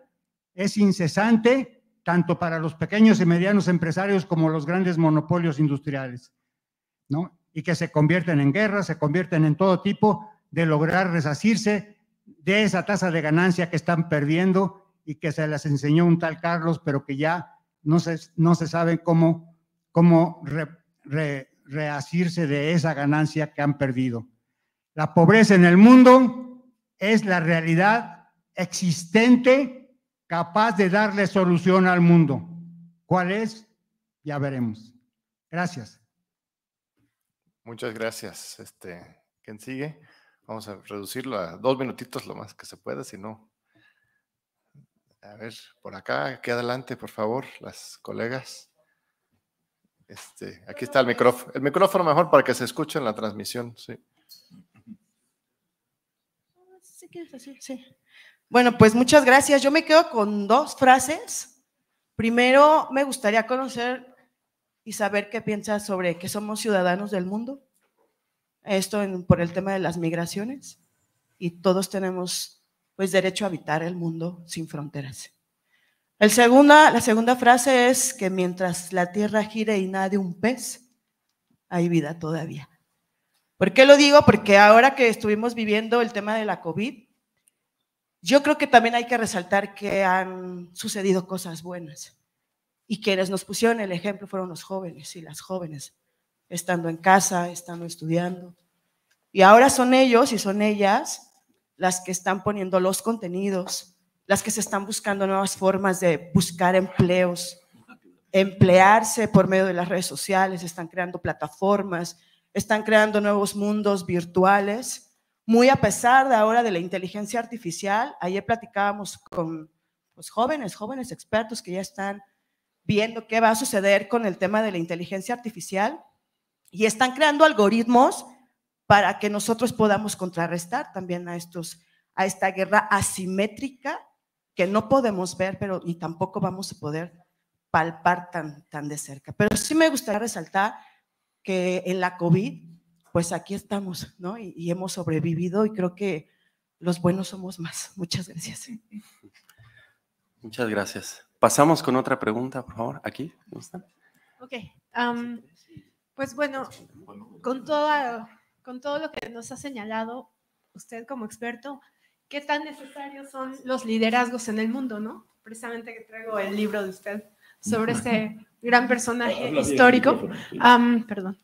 es incesante tanto para los pequeños y medianos empresarios como los grandes monopolios industriales, ¿no? Y que se convierten en guerras, se convierten en todo tipo de lograr resacirse de esa tasa de ganancia que están perdiendo y que se les enseñó un tal Carlos, pero que ya no se, no se sabe cómo cómo reasirse de esa ganancia que han perdido. La pobreza en el mundo es la realidad existente capaz de darle solución al mundo. ¿Cuál es? Ya veremos. Gracias. Muchas gracias. Este, ¿Quién sigue? Vamos a reducirlo a dos minutitos lo más que se pueda, si no. A ver, por acá, aquí adelante, por favor, las colegas. Este, aquí está el micrófono. El micrófono mejor para que se escuche en la transmisión, sí. Bueno, pues muchas gracias. Yo me quedo con dos frases. Primero, me gustaría conocer y saber qué piensas sobre que somos ciudadanos del mundo. Esto por el tema de las migraciones. Y todos tenemos pues derecho a habitar el mundo sin fronteras. El segunda, la segunda frase es que mientras la tierra gire y nade un pez, hay vida todavía. ¿Por qué lo digo? Porque ahora que estuvimos viviendo el tema de la COVID, yo creo que también hay que resaltar que han sucedido cosas buenas. Y quienes nos pusieron el ejemplo fueron los jóvenes y las jóvenes, estando en casa, estando estudiando. Y ahora son ellos y son ellas las que están poniendo los contenidos, las que se están buscando nuevas formas de buscar empleos, emplearse por medio de las redes sociales, están creando plataformas, están creando nuevos mundos virtuales, muy a pesar de ahora de la inteligencia artificial. Ayer platicábamos con los jóvenes, jóvenes expertos que ya están viendo qué va a suceder con el tema de la inteligencia artificial y están creando algoritmos para que nosotros podamos contrarrestar también a estos a esta guerra asimétrica que no podemos ver, pero ni tampoco vamos a poder palpar tan, tan de cerca. Pero sí me gustaría resaltar que en la COVID, pues aquí estamos, ¿no? Y, hemos sobrevivido y creo que los buenos somos más. Muchas gracias. Muchas gracias. Pasamos con otra pregunta, por favor. Aquí, Ok. pues bueno, con, toda, con todo lo que nos ha señalado usted como experto, qué tan necesarios son los liderazgos en el mundo, ¿no? Precisamente que traigo el libro de usted sobre este gran personaje histórico. perdón.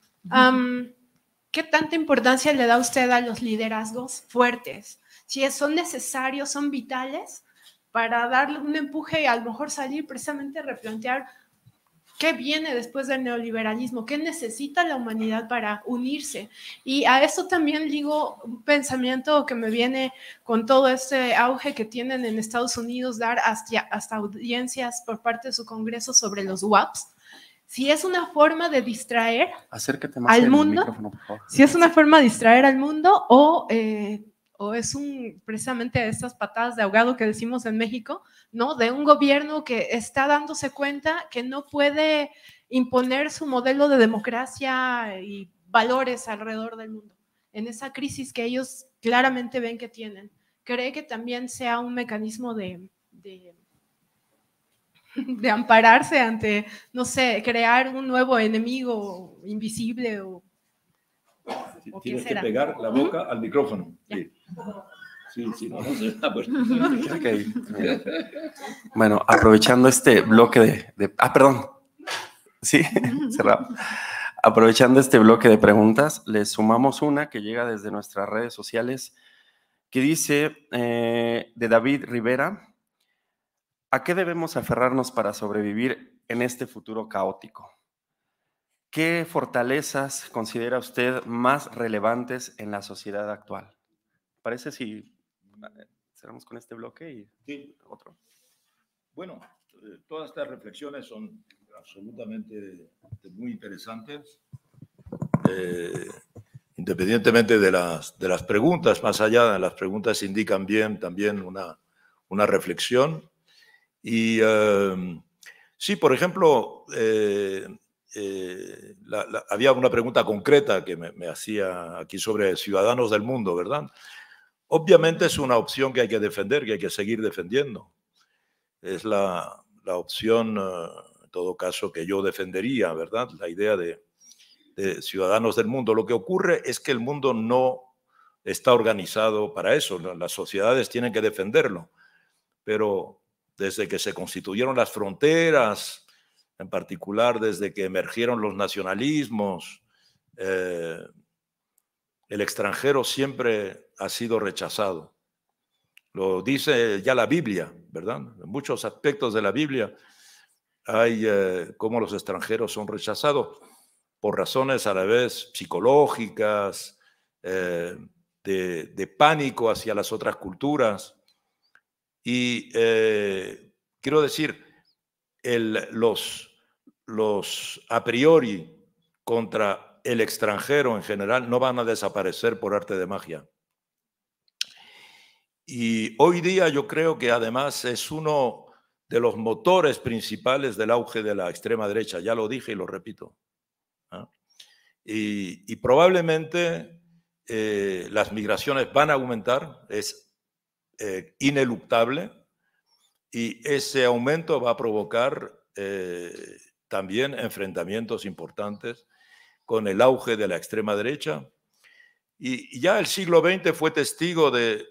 ¿Qué tanta importancia le da usted a los liderazgos fuertes? Si son necesarios, son vitales para darle un empuje y a lo mejor salir precisamente a replantear qué viene después del neoliberalismo, qué necesita la humanidad para unirse. Y a esto también digo un pensamiento que me viene con todo este auge que tienen en Estados Unidos, dar hasta, hasta audiencias por parte de su Congreso sobre los WAPs. Si es una forma de distraer al mundo, si es una forma de distraer al mundo o eh, o es un precisamente estas patadas de ahogado que decimos en México, ¿no? De un gobierno que está dándose cuenta que no puede imponer su modelo de democracia y valores alrededor del mundo, en esa crisis que ellos claramente ven que tienen. ¿Cree que también sea un mecanismo de, de, de ampararse ante, no sé, crear un nuevo enemigo invisible o Tienes que pegar la boca al micrófono. Sí. Sí, no, Bueno, aprovechando este bloque de, Ah, perdón. Sí, cerrado. Aprovechando este bloque de preguntas, le sumamos una que llega desde nuestras redes sociales que dice eh, de David Rivera, ¿a qué debemos aferrarnos para sobrevivir en este futuro caótico? ¿Qué fortalezas considera usted más relevantes en la sociedad actual? ¿Parece si cerramos con este bloque y otro? Bueno, eh, todas estas reflexiones son absolutamente muy interesantes. Eh, independientemente de las, de las preguntas, más allá de las preguntas indican bien también una, una reflexión. Y eh, sí, por ejemplo, eh, había una pregunta concreta que me, hacía aquí sobre ciudadanos del mundo, ¿verdad? Obviamente es una opción que hay que defender, que hay que seguir defendiendo. Es la, opción, eh, en todo caso, que yo defendería, ¿verdad? La idea de, ciudadanos del mundo. Lo que ocurre es que el mundo no está organizado para eso. Las sociedades tienen que defenderlo. Pero desde que se constituyeron las fronteras, en particular desde que emergieron los nacionalismos, eh, el extranjero siempre ha sido rechazado. Lo dice ya la Biblia, ¿verdad? En muchos aspectos de la Biblia hay eh, cómo los extranjeros son rechazados por razones a la vez psicológicas, eh, de, pánico hacia las otras culturas. Y quiero decir, los, los a priori contra el extranjero en general no van a desaparecer por arte de magia. Y hoy día yo creo que además es uno de los motores principales del auge de la extrema derecha, ya lo dije y lo repito. ¿ah? Y, probablemente eh, las migraciones van a aumentar, es eh, ineluctable, y ese aumento va a provocar eh, también enfrentamientos importantes con el auge de la extrema derecha. Y ya el siglo XX fue testigo de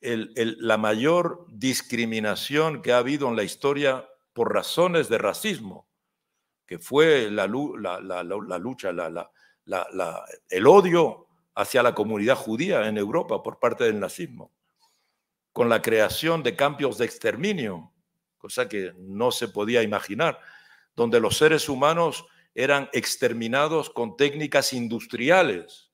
la mayor discriminación que ha habido en la historia por razones de racismo, que fue la, la lucha, el odio hacia la comunidad judía en Europa por parte del nazismo, con la creación de campos de exterminio, cosa que no se podía imaginar donde los seres humanos eran exterminados con técnicas industriales,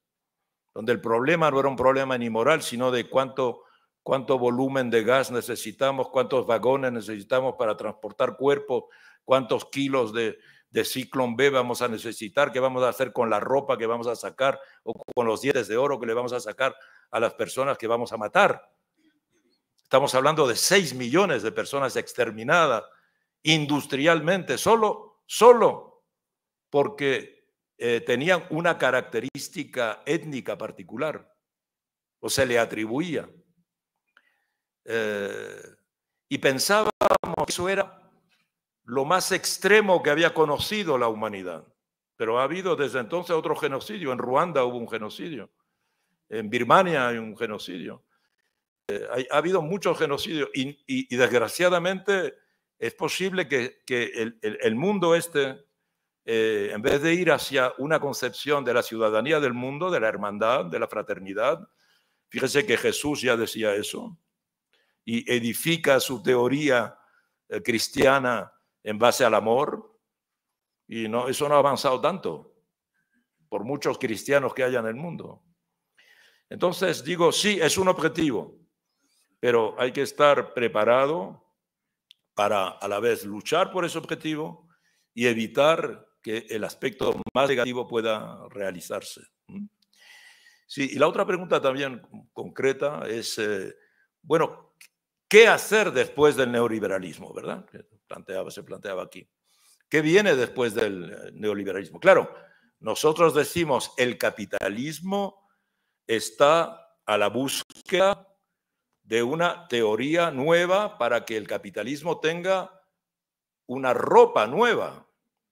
donde el problema no era un problema ni moral, sino de cuánto, cuánto volumen de gas necesitamos, cuántos vagones necesitamos para transportar cuerpos, cuántos kilos de, de ciclón B vamos a necesitar, qué vamos a hacer con la ropa que vamos a sacar o con los dientes de oro que le vamos a sacar a las personas que vamos a matar. Estamos hablando de 6 millones de personas exterminadas industrialmente, solo, solo porque eh, tenían una característica étnica particular o se le atribuía. Eh, y pensábamos que eso era lo más extremo que había conocido la humanidad. Pero ha habido desde entonces otro genocidio. En Ruanda hubo un genocidio. En Birmania hay un genocidio. Eh, ha habido muchos genocidios y desgraciadamente es posible que, el, mundo este, eh, en vez de ir hacia una concepción de la ciudadanía del mundo, de la hermandad, de la fraternidad, fíjese que Jesús ya decía eso y edifica su teoría eh, cristiana en base al amor, Y no, eso no ha avanzado tanto, por muchos cristianos que haya en el mundo. Entonces digo, sí, es un objetivo, pero hay que estar preparado para a la vez luchar por ese objetivo y evitar que el aspecto más negativo pueda realizarse. Sí, y la otra pregunta también concreta es, eh, bueno, ¿qué hacer después del neoliberalismo, verdad? se planteaba aquí. ¿Qué viene después del eh, neoliberalismo? Claro, nosotros decimos el capitalismo está a la búsqueda de una teoría nueva para que el capitalismo tenga una ropa nueva.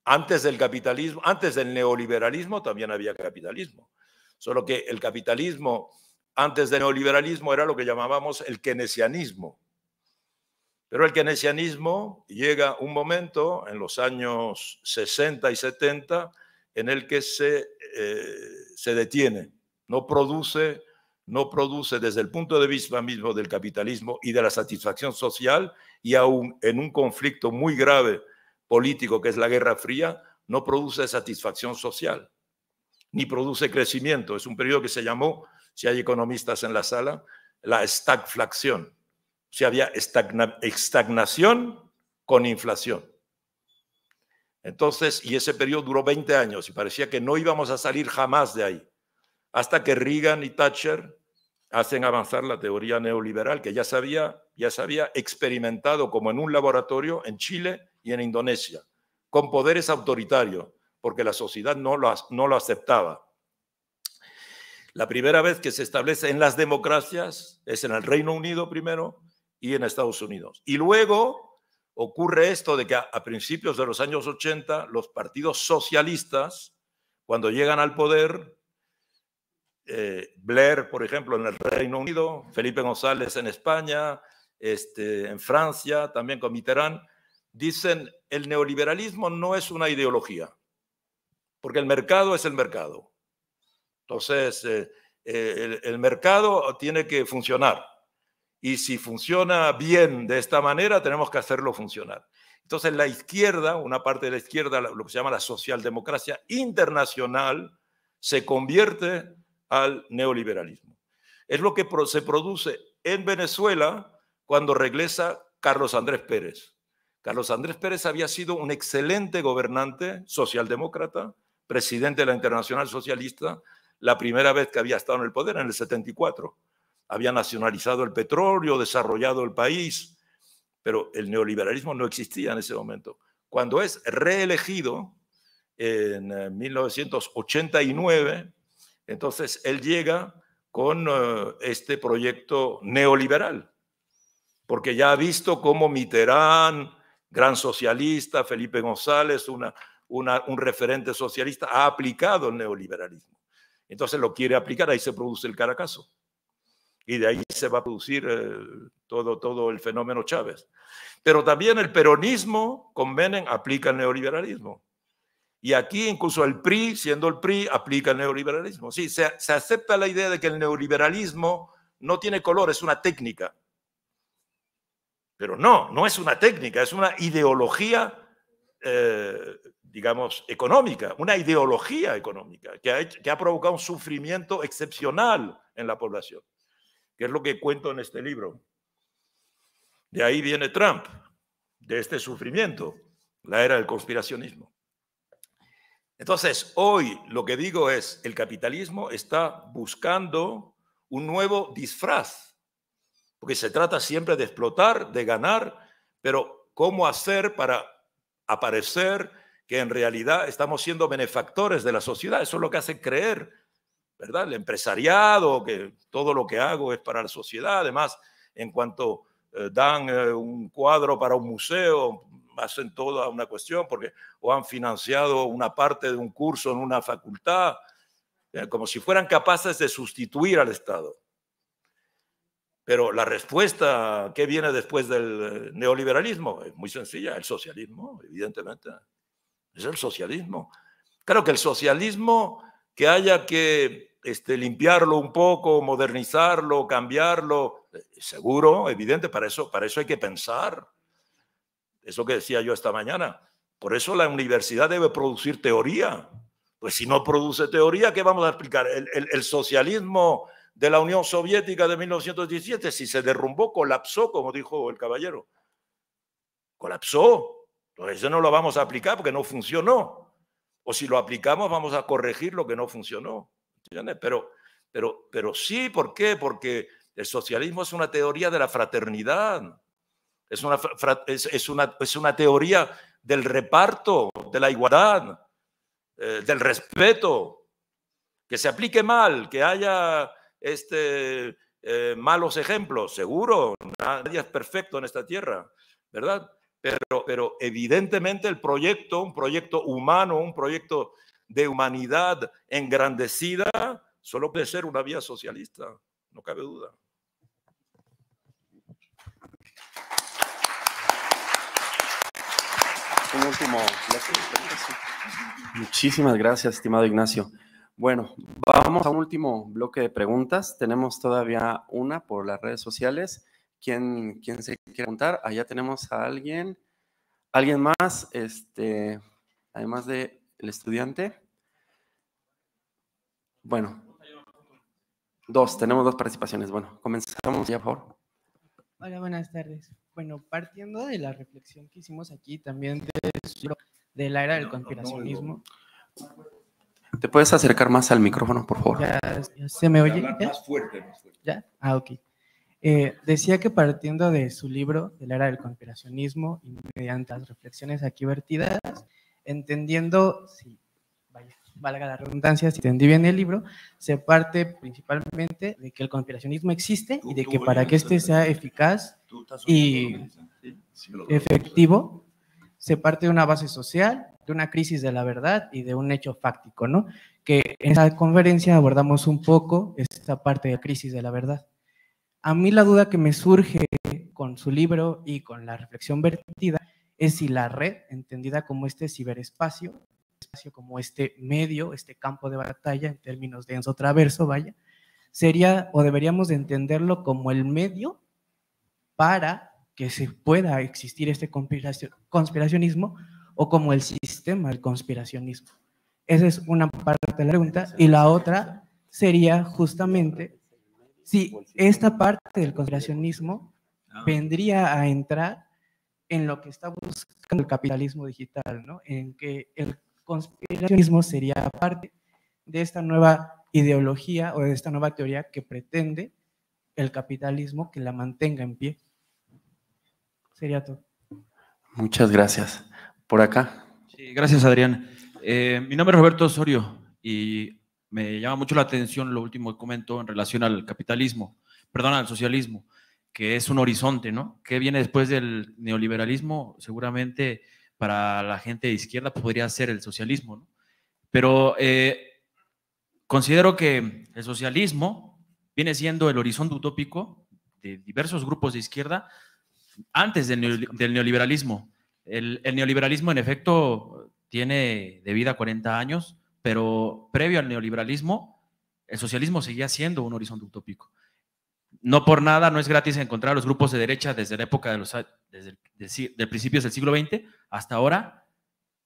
Antes del capitalismo, antes del neoliberalismo también había capitalismo. Solo que el capitalismo antes del neoliberalismo era lo que llamábamos el keynesianismo. Pero el keynesianismo llega un momento en los años 60 y 70 en el que se, eh, se detiene, no produce, no produce desde el punto de vista mismo del capitalismo y de la satisfacción social y aún en un conflicto muy grave político que es la Guerra Fría, no produce satisfacción social ni produce crecimiento. Es un periodo que se llamó, si hay economistas en la sala, la estagflación. Si había estagnación con inflación. Entonces, y ese periodo duró 20 años y parecía que no íbamos a salir jamás de ahí, hasta que Reagan y Thatcher hacen avanzar la teoría neoliberal que ya se había, ya se experimentado como en un laboratorio en Chile y en Indonesia, con poderes autoritarios, porque la sociedad no lo, no lo aceptaba. La primera vez que se establece en las democracias es en el Reino Unido primero y en Estados Unidos. Y luego ocurre esto de que a, principios de los años 80 los partidos socialistas, cuando llegan al poder, eh, Blair, por ejemplo, en el Reino Unido, Felipe González en España, este, en Francia, también con Mitterrand, dicen el neoliberalismo no es una ideología, porque el mercado es el mercado. Entonces, eh, eh, el, mercado tiene que funcionar. Y si funciona bien de esta manera, tenemos que hacerlo funcionar. Entonces, la izquierda, una parte de la izquierda, lo que se llama la socialdemocracia internacional, se convierte al neoliberalismo. Es lo que se produce en Venezuela cuando regresa Carlos Andrés Pérez. Carlos Andrés Pérez había sido un excelente gobernante socialdemócrata, presidente de la Internacional Socialista, la primera vez que había estado en el poder, en el 74. Había nacionalizado el petróleo, desarrollado el país, pero el neoliberalismo no existía en ese momento. Cuando es reelegido en 1989, eh, entonces él llega con eh, este proyecto neoliberal, porque ya ha visto cómo Mitterrand, gran socialista, Felipe González, una un referente socialista, ha aplicado el neoliberalismo. Entonces lo quiere aplicar, ahí se produce el Caracazo. Y de ahí se va a producir eh, todo, todo el fenómeno Chávez. Pero también el peronismo con Menem aplica el neoliberalismo. Y aquí incluso el PRI, siendo el PRI, aplica el neoliberalismo. Sí, se, acepta la idea de que el neoliberalismo no tiene color, es una técnica. Pero no, no es una técnica, es una ideología eh, digamos, económica, una ideología económica que ha provocado un sufrimiento excepcional en la población, que es lo que cuento en este libro. De ahí viene Trump, de este sufrimiento, la era del conspiracionismo. Entonces, hoy lo que digo es, el capitalismo está buscando un nuevo disfraz, porque se trata siempre de explotar, de ganar, pero ¿cómo hacer para aparecer que en realidad estamos siendo benefactores de la sociedad. Eso es lo que hace creer, ¿verdad? El empresariado, que todo lo que hago es para la sociedad. Además, en cuanto eh, dan eh, un cuadro para un museo, hacen toda una cuestión porque o han financiado una parte de un curso en una facultad, eh, como si fueran capaces de sustituir al Estado. Pero la respuesta que viene después del neoliberalismo es muy sencilla, el socialismo, evidentemente es el socialismo. Claro que el socialismo que haya que este, limpiarlo un poco, modernizarlo, cambiarlo, eh, seguro, evidente, para eso, para eso hay que pensar. Eso que decía yo esta mañana, Por eso la universidad debe producir teoría. Pues si no produce teoría, ¿qué vamos a explicar? El, socialismo de la Unión Soviética de 1917, si se derrumbó, colapsó, como dijo el caballero. Colapsó. Entonces eso no lo vamos a aplicar porque no funcionó. O si lo aplicamos, vamos a corregir lo que no funcionó. Pero, pero, pero sí, ¿por qué? Porque el socialismo es una teoría de la fraternidad. Es una, es, una, es una teoría del reparto, de la igualdad, eh, del respeto. Que se aplique mal, que haya este, eh, malos ejemplos, seguro, nadie es perfecto en esta tierra, ¿verdad? Pero, pero evidentemente el proyecto, un proyecto humano, un proyecto de humanidad engrandecida, solo puede ser una vía socialista, no cabe duda. Un último. Muchísimas gracias, estimado Ignacio. Bueno, vamos a un último bloque de preguntas. Tenemos todavía una por las redes sociales. ¿Quién, quién se quiere preguntar? Allá tenemos a alguien. ¿Alguien más? Este, además del el estudiante. Bueno, dos, tenemos dos participaciones. Bueno, comenzamos ya, por favor. Hola, buenas tardes. Bueno, partiendo de la reflexión que hicimos aquí, también de, la era del conspiracionismo. ¿Te puedes acercar más al micrófono, por favor? ¿Ya, se me oye? Más fuerte, más fuerte. ¿Ya? Ah, ok. Eh, decía que partiendo de su libro, de la era del conspiracionismo, y mediante las reflexiones aquí vertidas, entendiendo, sí, valga la redundancia, si entendí bien el libro, se parte principalmente de que el conspiracionismo existe y de que para que éste sea eficaz y efectivo, se parte de una base social, de una crisis de la verdad y de un hecho fáctico, ¿no? Que en esta conferencia abordamos un poco esta parte de crisis de la verdad. A mí la duda que me surge con su libro y con la reflexión vertida es si la red, entendida como este ciberespacio, espacio como este medio, este campo de batalla en términos de Enzo Traverso, vaya, sería o deberíamos de entenderlo como el medio para que se pueda existir este conspiracionismo o como el sistema del conspiracionismo. Esa es una parte de la pregunta. Y la otra sería justamente si esta parte del conspiracionismo vendría a entrar en lo que está buscando el capitalismo digital, ¿no? En que el conspiracionismo sería parte de esta nueva ideología o de esta nueva teoría que pretende el capitalismo que la mantenga en pie. Sería todo. Muchas gracias. Por acá. Sí, gracias, Adrián. Eh, mi nombre es Roberto Osorio y me llama mucho la atención lo último que comentó en relación al capitalismo, perdón, al socialismo, que es un horizonte, ¿no? ¿Qué viene después del neoliberalismo? Seguramente para la gente de izquierda podría ser el socialismo, ¿no? Pero eh, considero que el socialismo viene siendo el horizonte utópico de diversos grupos de izquierda antes del, neoliberalismo. El, neoliberalismo, en efecto, tiene de vida 40 años, pero previo al neoliberalismo, el socialismo seguía siendo un horizonte utópico. No por nada, no es gratis encontrar a los grupos de derecha desde la época de los desde principios del siglo XX hasta ahora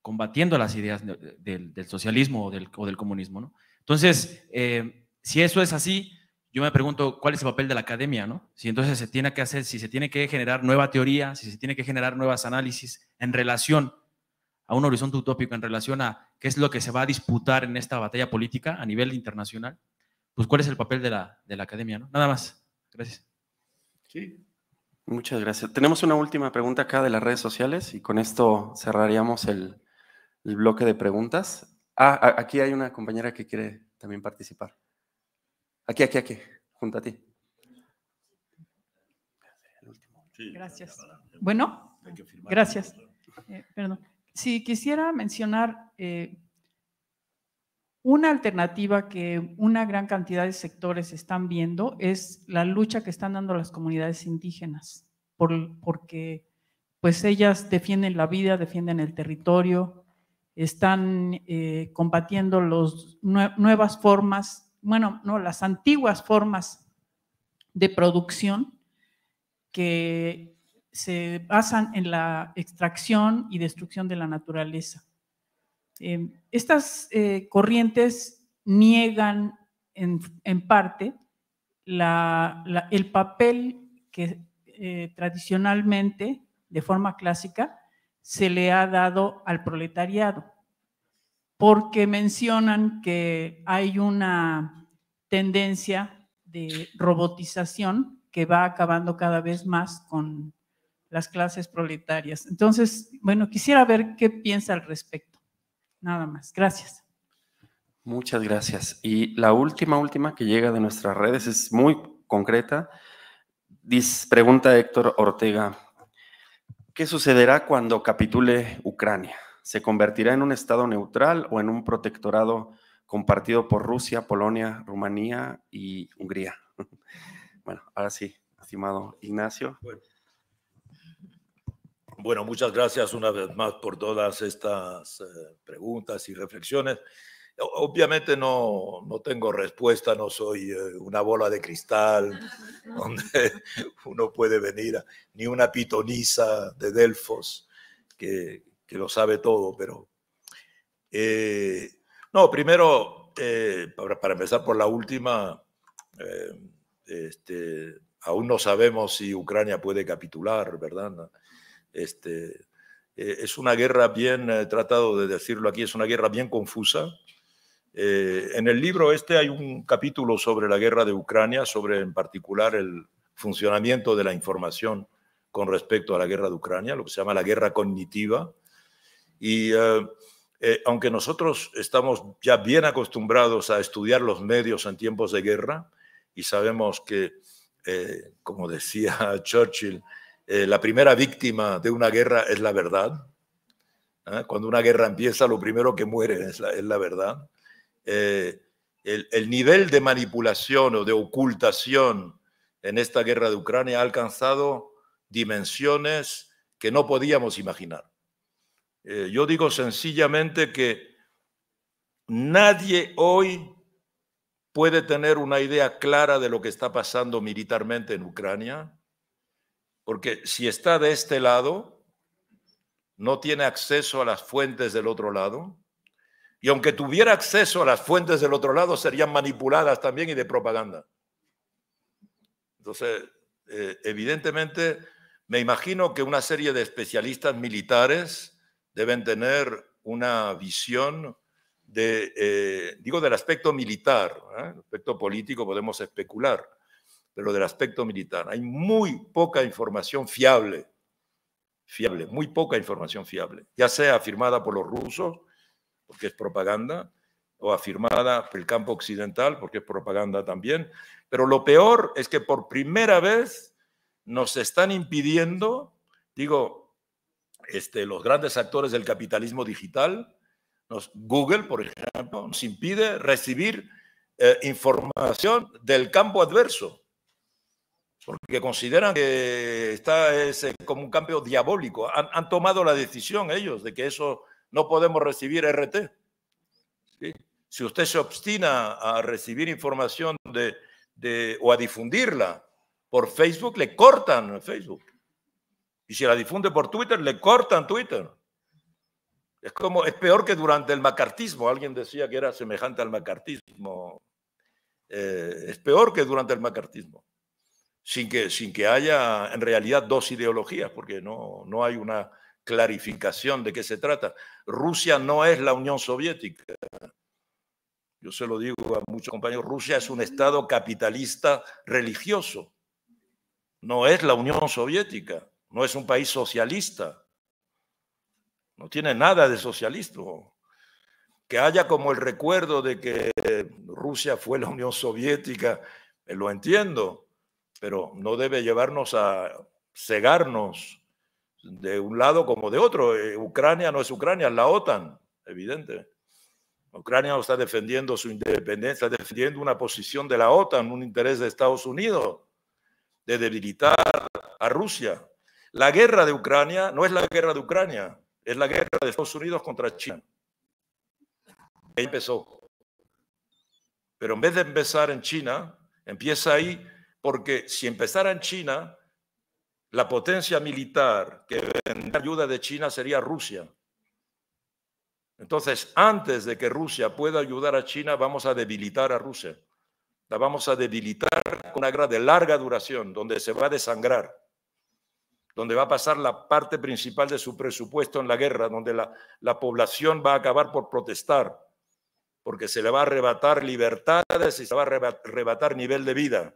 combatiendo las ideas del, socialismo o del, comunismo. ¿no? Entonces, eh, si eso es así, yo me pregunto cuál es el papel de la academia, ¿no? Si entonces se tiene que hacer, si se tiene que generar nueva teoría, si se tiene que generar nuevas análisis en relación a un horizonte utópico, en relación a qué es lo que se va a disputar en esta batalla política a nivel internacional, pues cuál es el papel de la, de la academia, ¿no? Nada más. Gracias. Sí. Muchas gracias. Tenemos una última pregunta acá de las redes sociales y con esto cerraríamos el, bloque de preguntas. Ah, aquí hay una compañera que quiere también participar. Aquí, aquí, aquí, junto a ti. Gracias. Bueno, gracias. Eh, perdón. Si quisiera mencionar eh, una alternativa que una gran cantidad de sectores están viendo es la lucha que están dando las comunidades indígenas, porque pues ellas defienden la vida, defienden el territorio, están eh, combatiendo las nuevas formas, bueno, no, las antiguas formas de producción que se basan en la extracción y destrucción de la naturaleza. Eh, estas eh, corrientes niegan en, parte el papel que eh, tradicionalmente, de forma clásica, se le ha dado al proletariado, porque mencionan que hay una tendencia de robotización que va acabando cada vez más con las clases proletarias. Entonces, bueno, quisiera ver qué piensa al respecto. Nada más. Gracias. Muchas gracias. Y la última, última que llega de nuestras redes es muy concreta. Dice, pregunta Héctor Ortega, ¿qué sucederá cuando capitule Ucrania? ¿Se convertirá en un Estado neutral o en un protectorado compartido por Rusia, Polonia, Rumanía y Hungría? Bueno, ahora sí, estimado Ignacio. Bueno, muchas gracias una vez más por todas estas eh, preguntas y reflexiones. Obviamente no, no, tengo respuesta, no soy eh, una bola de cristal donde uno puede venir, ni una pitonisa de Delfos que, que lo sabe todo, pero... Eh, no, primero, para, para, empezar por la última, este, aún no sabemos si Ucrania puede capitular, ¿verdad? Este, eh, es una guerra bien, he tratado de decirlo aquí, es una guerra bien confusa. Eh, en el libro este hay un capítulo sobre la guerra de Ucrania, sobre en particular el funcionamiento de la información con respecto a la guerra de Ucrania, lo que se llama la guerra cognitiva. Y eh, aunque nosotros estamos ya bien acostumbrados a estudiar los medios en tiempos de guerra y sabemos que, como decía Churchill, eh, la primera víctima de una guerra es la verdad. ¿ah? Cuando una guerra empieza, lo primero que muere es la, verdad. Eh, el, nivel de manipulación o de ocultación en esta guerra de Ucrania ha alcanzado dimensiones que no podíamos imaginar. Eh, yo digo sencillamente que nadie hoy puede tener una idea clara de lo que está pasando militarmente en Ucrania porque si está de este lado, no tiene acceso a las fuentes del otro lado. Y aunque tuviera acceso a las fuentes del otro lado, serían manipuladas también y de propaganda. Entonces, eh, evidentemente, me imagino que una serie de especialistas militares deben tener una visión de, eh, digo, del aspecto militar, ¿eh? el aspecto político podemos especular, pero del aspecto militar. Hay muy poca información fiable, fiable, muy poca información fiable, ya sea afirmada por los rusos, porque es propaganda, o afirmada por el campo occidental, porque es propaganda también. Pero lo peor es que por primera vez nos están impidiendo, digo, este, los grandes actores del capitalismo digital, nos, Google, por ejemplo, nos impide recibir eh, información del campo adverso porque consideran que está es como un cambio diabólico. Han, tomado la decisión ellos de que eso no podemos recibir RT. Si usted se obstina a recibir información de, o a difundirla por Facebook, le cortan Facebook. Y si la difunde por Twitter, le cortan Twitter. Es como, es peor que durante el macartismo. Alguien decía que era semejante al macartismo. Eh, es peor que durante el macartismo sin que, sin que haya en realidad dos ideologías, porque no, no hay una clarificación de qué se trata. Rusia no es la Unión Soviética. Yo se lo digo a muchos compañeros, Rusia es un Estado capitalista religioso. No es la Unión Soviética, no es un país socialista. No tiene nada de socialismo. Que haya como el recuerdo de que Rusia fue la Unión Soviética, eh, lo entiendo, pero no debe llevarnos a cegarnos de un lado como de otro. Eh, Ucrania no es Ucrania, es la OTAN, evidente. Ucrania no está defendiendo su independencia, está defendiendo una posición de la OTAN, un interés de Estados Unidos de debilitar a Rusia. La guerra de Ucrania no es la guerra de Ucrania, es la guerra de Estados Unidos contra China. Ahí empezó. Pero en vez de empezar en China, empieza ahí porque si empezara en China, la potencia militar que vendría ayuda de China sería Rusia. Entonces, antes de que Rusia pueda ayudar a China, vamos a debilitar a Rusia. La vamos a debilitar con una guerra de larga duración, donde se va a desangrar, donde va a pasar la parte principal de su presupuesto en la guerra, donde la, la población va a acabar por protestar, porque se le va a arrebatar libertades y se va a arrebatar nivel de vida.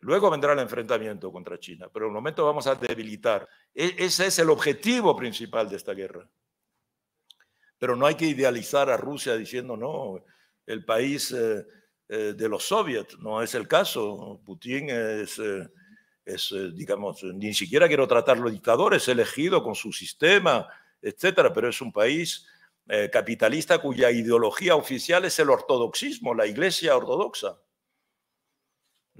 Luego vendrá el enfrentamiento contra China, pero en el momento vamos a debilitar. E, ese es el objetivo principal de esta guerra. Pero no hay que idealizar a Rusia diciendo, no, el país eh, eh, de los soviets, no es el caso. Putin es, eh, digamos, ni siquiera quiero tratarlo dictador, es elegido con su sistema, etcétera, pero es un país capitalista cuya ideología oficial es el ortodoxismo, la iglesia ortodoxa.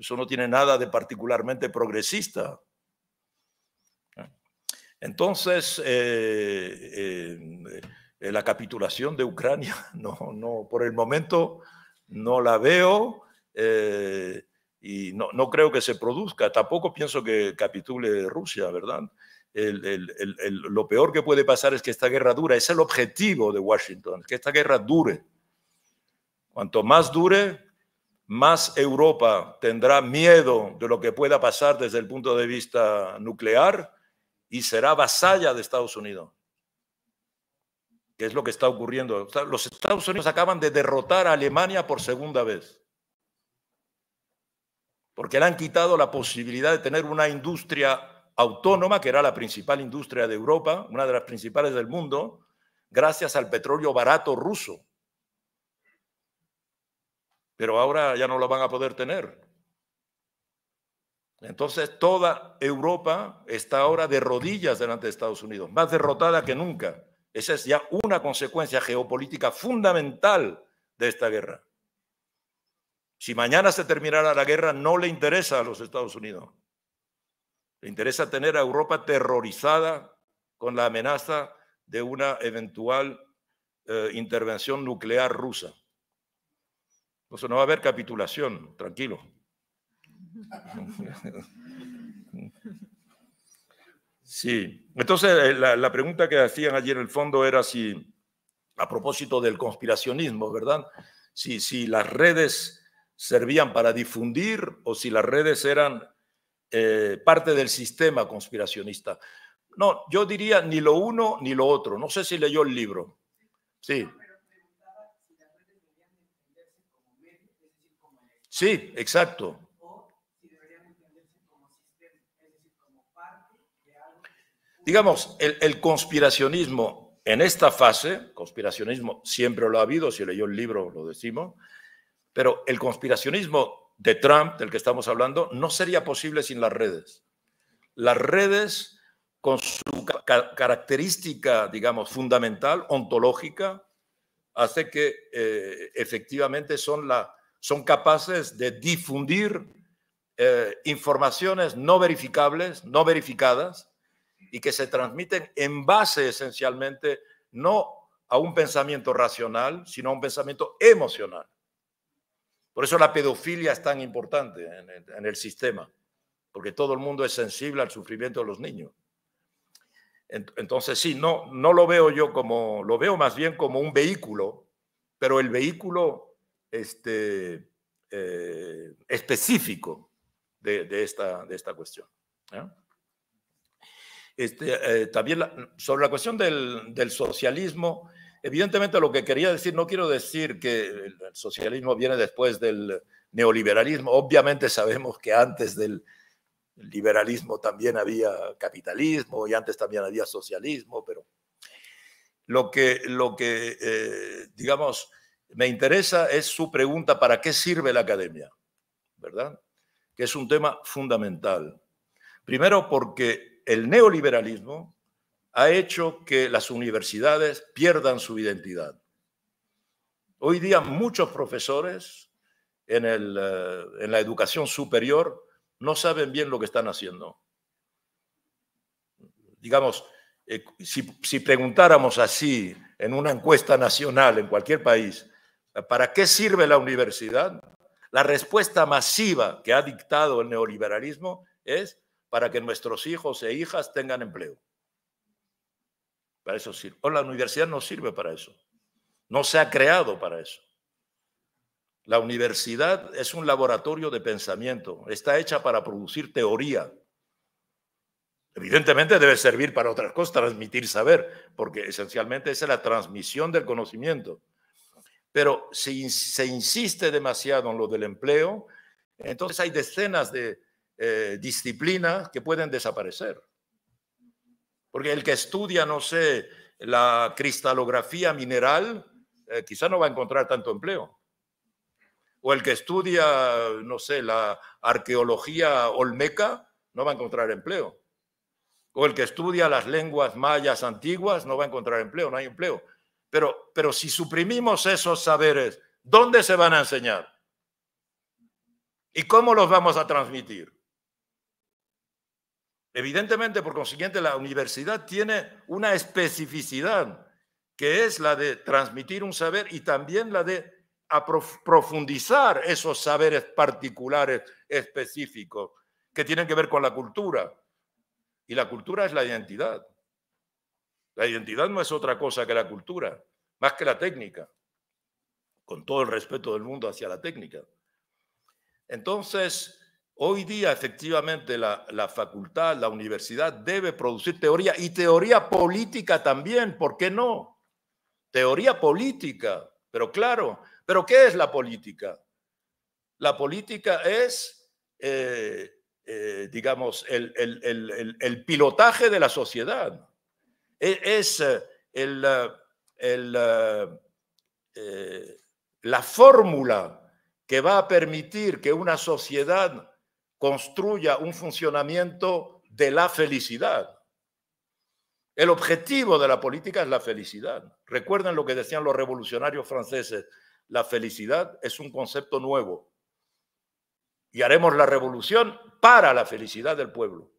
Eso no tiene nada de particularmente progresista. Entonces, eh, eh, la capitulación de Ucrania, no, no, por el momento no la veo eh, y no, no, creo que se produzca. Tampoco pienso que capitule Rusia, ¿verdad? lo peor que puede pasar es que esta guerra dure. Es el objetivo de Washington, que esta guerra dure. Cuanto más dure, más Europa tendrá miedo de lo que pueda pasar desde el punto de vista nuclear y será vasalla de Estados Unidos. ¿Qué es lo que está ocurriendo? Los Estados Unidos acaban de derrotar a Alemania por segunda vez. Porque le han quitado la posibilidad de tener una industria autónoma, que era la principal industria de Europa, una de las principales del mundo, gracias al petróleo barato ruso pero ahora ya no lo van a poder tener. Entonces toda Europa está ahora de rodillas delante de Estados Unidos, más derrotada que nunca. Esa es ya una consecuencia geopolítica fundamental de esta guerra. Si mañana se terminara la guerra, no le interesa a los Estados Unidos. Le interesa tener a Europa terrorizada con la amenaza de una eventual eh, intervención nuclear rusa. Entonces no va a haber capitulación, tranquilo. Sí, entonces eh, la, pregunta que hacían allí en el fondo era si, a propósito del conspiracionismo, ¿verdad? Si, si las redes servían para difundir o si las redes eran eh, parte del sistema conspiracionista. No, yo diría ni lo uno ni lo otro. No sé si leyó el libro. Sí. Sí, exacto. Digamos, el, conspiracionismo en esta fase, conspiracionismo siempre lo ha habido, si leyó el libro lo decimos, pero el conspiracionismo de Trump, del que estamos hablando, no sería posible sin las redes. Las redes, con su característica, digamos, fundamental, ontológica, hace que eh, efectivamente son la, son capaces de difundir eh, informaciones no verificables, no verificadas, y que se transmiten en base esencialmente no a un pensamiento racional, sino a un pensamiento emocional. Por eso la pedofilia es tan importante en el, sistema, porque todo el mundo es sensible al sufrimiento de los niños. Entonces, sí, no, no lo veo yo como, lo veo más bien como un vehículo, pero el vehículo este, eh, específico de, esta, de esta cuestión. Este, eh, también sobre la cuestión del, socialismo, evidentemente lo que quería decir, no quiero decir que el socialismo viene después del neoliberalismo, obviamente sabemos que antes del liberalismo también había capitalismo y antes también había socialismo, pero lo que, lo que eh, digamos, me interesa es su pregunta, ¿para qué sirve la academia? ¿Verdad? Que es un tema fundamental. Primero porque el neoliberalismo ha hecho que las universidades pierdan su identidad. Hoy día muchos profesores en, el, eh, en la educación superior no saben bien lo que están haciendo. Digamos, eh, si, si preguntáramos así en una encuesta nacional en cualquier país, ¿Para qué sirve la universidad? La respuesta masiva que ha dictado el neoliberalismo es para que nuestros hijos e hijas tengan empleo. Para eso sirve. O la universidad no sirve para eso. No se ha creado para eso. La universidad es un laboratorio de pensamiento. Está hecha para producir teoría. Evidentemente debe servir para otras cosas, transmitir saber, porque esencialmente es la transmisión del conocimiento. Pero si se insiste demasiado en lo del empleo, entonces hay decenas de eh, disciplinas que pueden desaparecer. Porque el que estudia, no sé, la cristalografía mineral, eh, quizá no va a encontrar tanto empleo. O el que estudia, no sé, la arqueología olmeca, no va a encontrar empleo. O el que estudia las lenguas mayas antiguas, no va a encontrar empleo, no hay empleo. Pero, pero si suprimimos esos saberes, ¿dónde se van a enseñar? ¿Y cómo los vamos a transmitir? Evidentemente, por consiguiente, la universidad tiene una especificidad, que es la de transmitir un saber y también la de profundizar esos saberes particulares específicos que tienen que ver con la cultura. Y la cultura es la identidad. La identidad no es otra cosa que la cultura, más que la técnica, con todo el respeto del mundo hacia la técnica. Entonces, hoy día efectivamente la, facultad, la universidad debe producir teoría y teoría política también, ¿por qué no? Teoría política, pero claro, ¿pero qué es la política? La política es, eh, eh, digamos, el, pilotaje de la sociedad es eh, eh, eh, la fórmula que va a permitir que una sociedad construya un funcionamiento de la felicidad. El objetivo de la política es la felicidad. Recuerden lo que decían los revolucionarios franceses, la felicidad es un concepto nuevo y haremos la revolución para la felicidad del pueblo.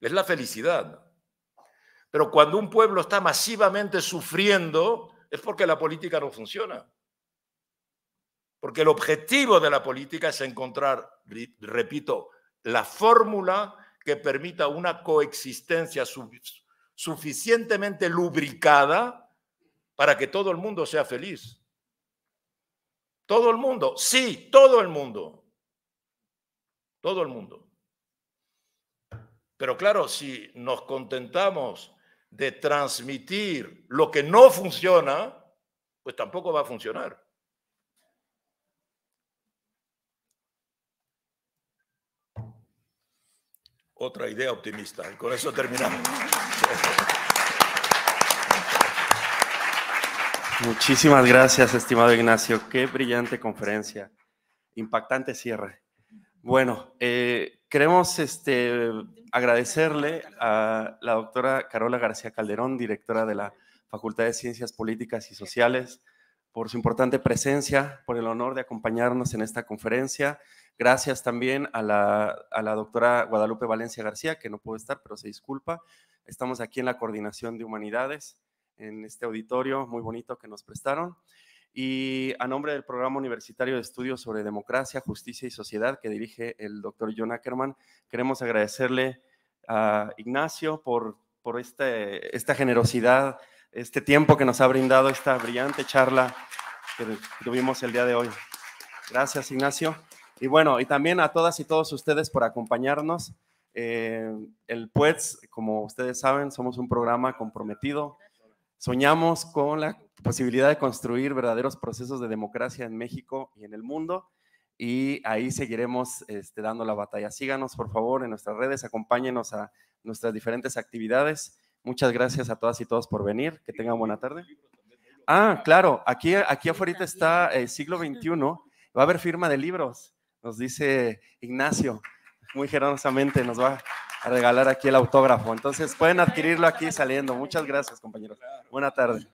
Es la felicidad. Pero cuando un pueblo está masivamente sufriendo, es porque la política no funciona. Porque el objetivo de la política es encontrar, repito, la fórmula que permita una coexistencia suficientemente lubricada para que todo el mundo sea feliz. Todo el mundo, sí, todo el mundo. Todo el mundo. Pero claro, si nos contentamos de transmitir lo que no funciona, pues tampoco va a funcionar. Otra idea optimista. Y con eso terminamos. Muchísimas gracias, estimado Ignacio. Qué brillante conferencia. Impactante cierre. Bueno, eh, queremos este, agradecerle a la doctora Carola García Calderón, directora de la Facultad de Ciencias Políticas y Sociales, por su importante presencia, por el honor de acompañarnos en esta conferencia. Gracias también a la, a la doctora Guadalupe Valencia García, que no pudo estar, pero se disculpa. Estamos aquí en la Coordinación de Humanidades, en este auditorio muy bonito que nos prestaron. Y a nombre del Programa Universitario de Estudios sobre Democracia, Justicia y Sociedad que dirige el doctor John Ackerman, queremos agradecerle a Ignacio por, por este, esta generosidad, este tiempo que nos ha brindado, esta brillante charla que tuvimos el día de hoy. Gracias, Ignacio. Y bueno, y también a todas y todos ustedes por acompañarnos. Eh, el PUETS, como ustedes saben, somos un programa comprometido. Soñamos con la posibilidad de construir verdaderos procesos de democracia en México y en el mundo. Y ahí seguiremos este, dando la batalla. Síganos, por favor, en nuestras redes, acompáñenos a nuestras diferentes actividades. Muchas gracias a todas y todos por venir. Que tengan buena tarde. Ah, claro, aquí, aquí afuera está el siglo XXI. Va a haber firma de libros, nos dice Ignacio. Muy generosamente nos va a regalar aquí el autógrafo. Entonces pueden adquirirlo aquí saliendo. Muchas gracias, compañeros. Buena tarde.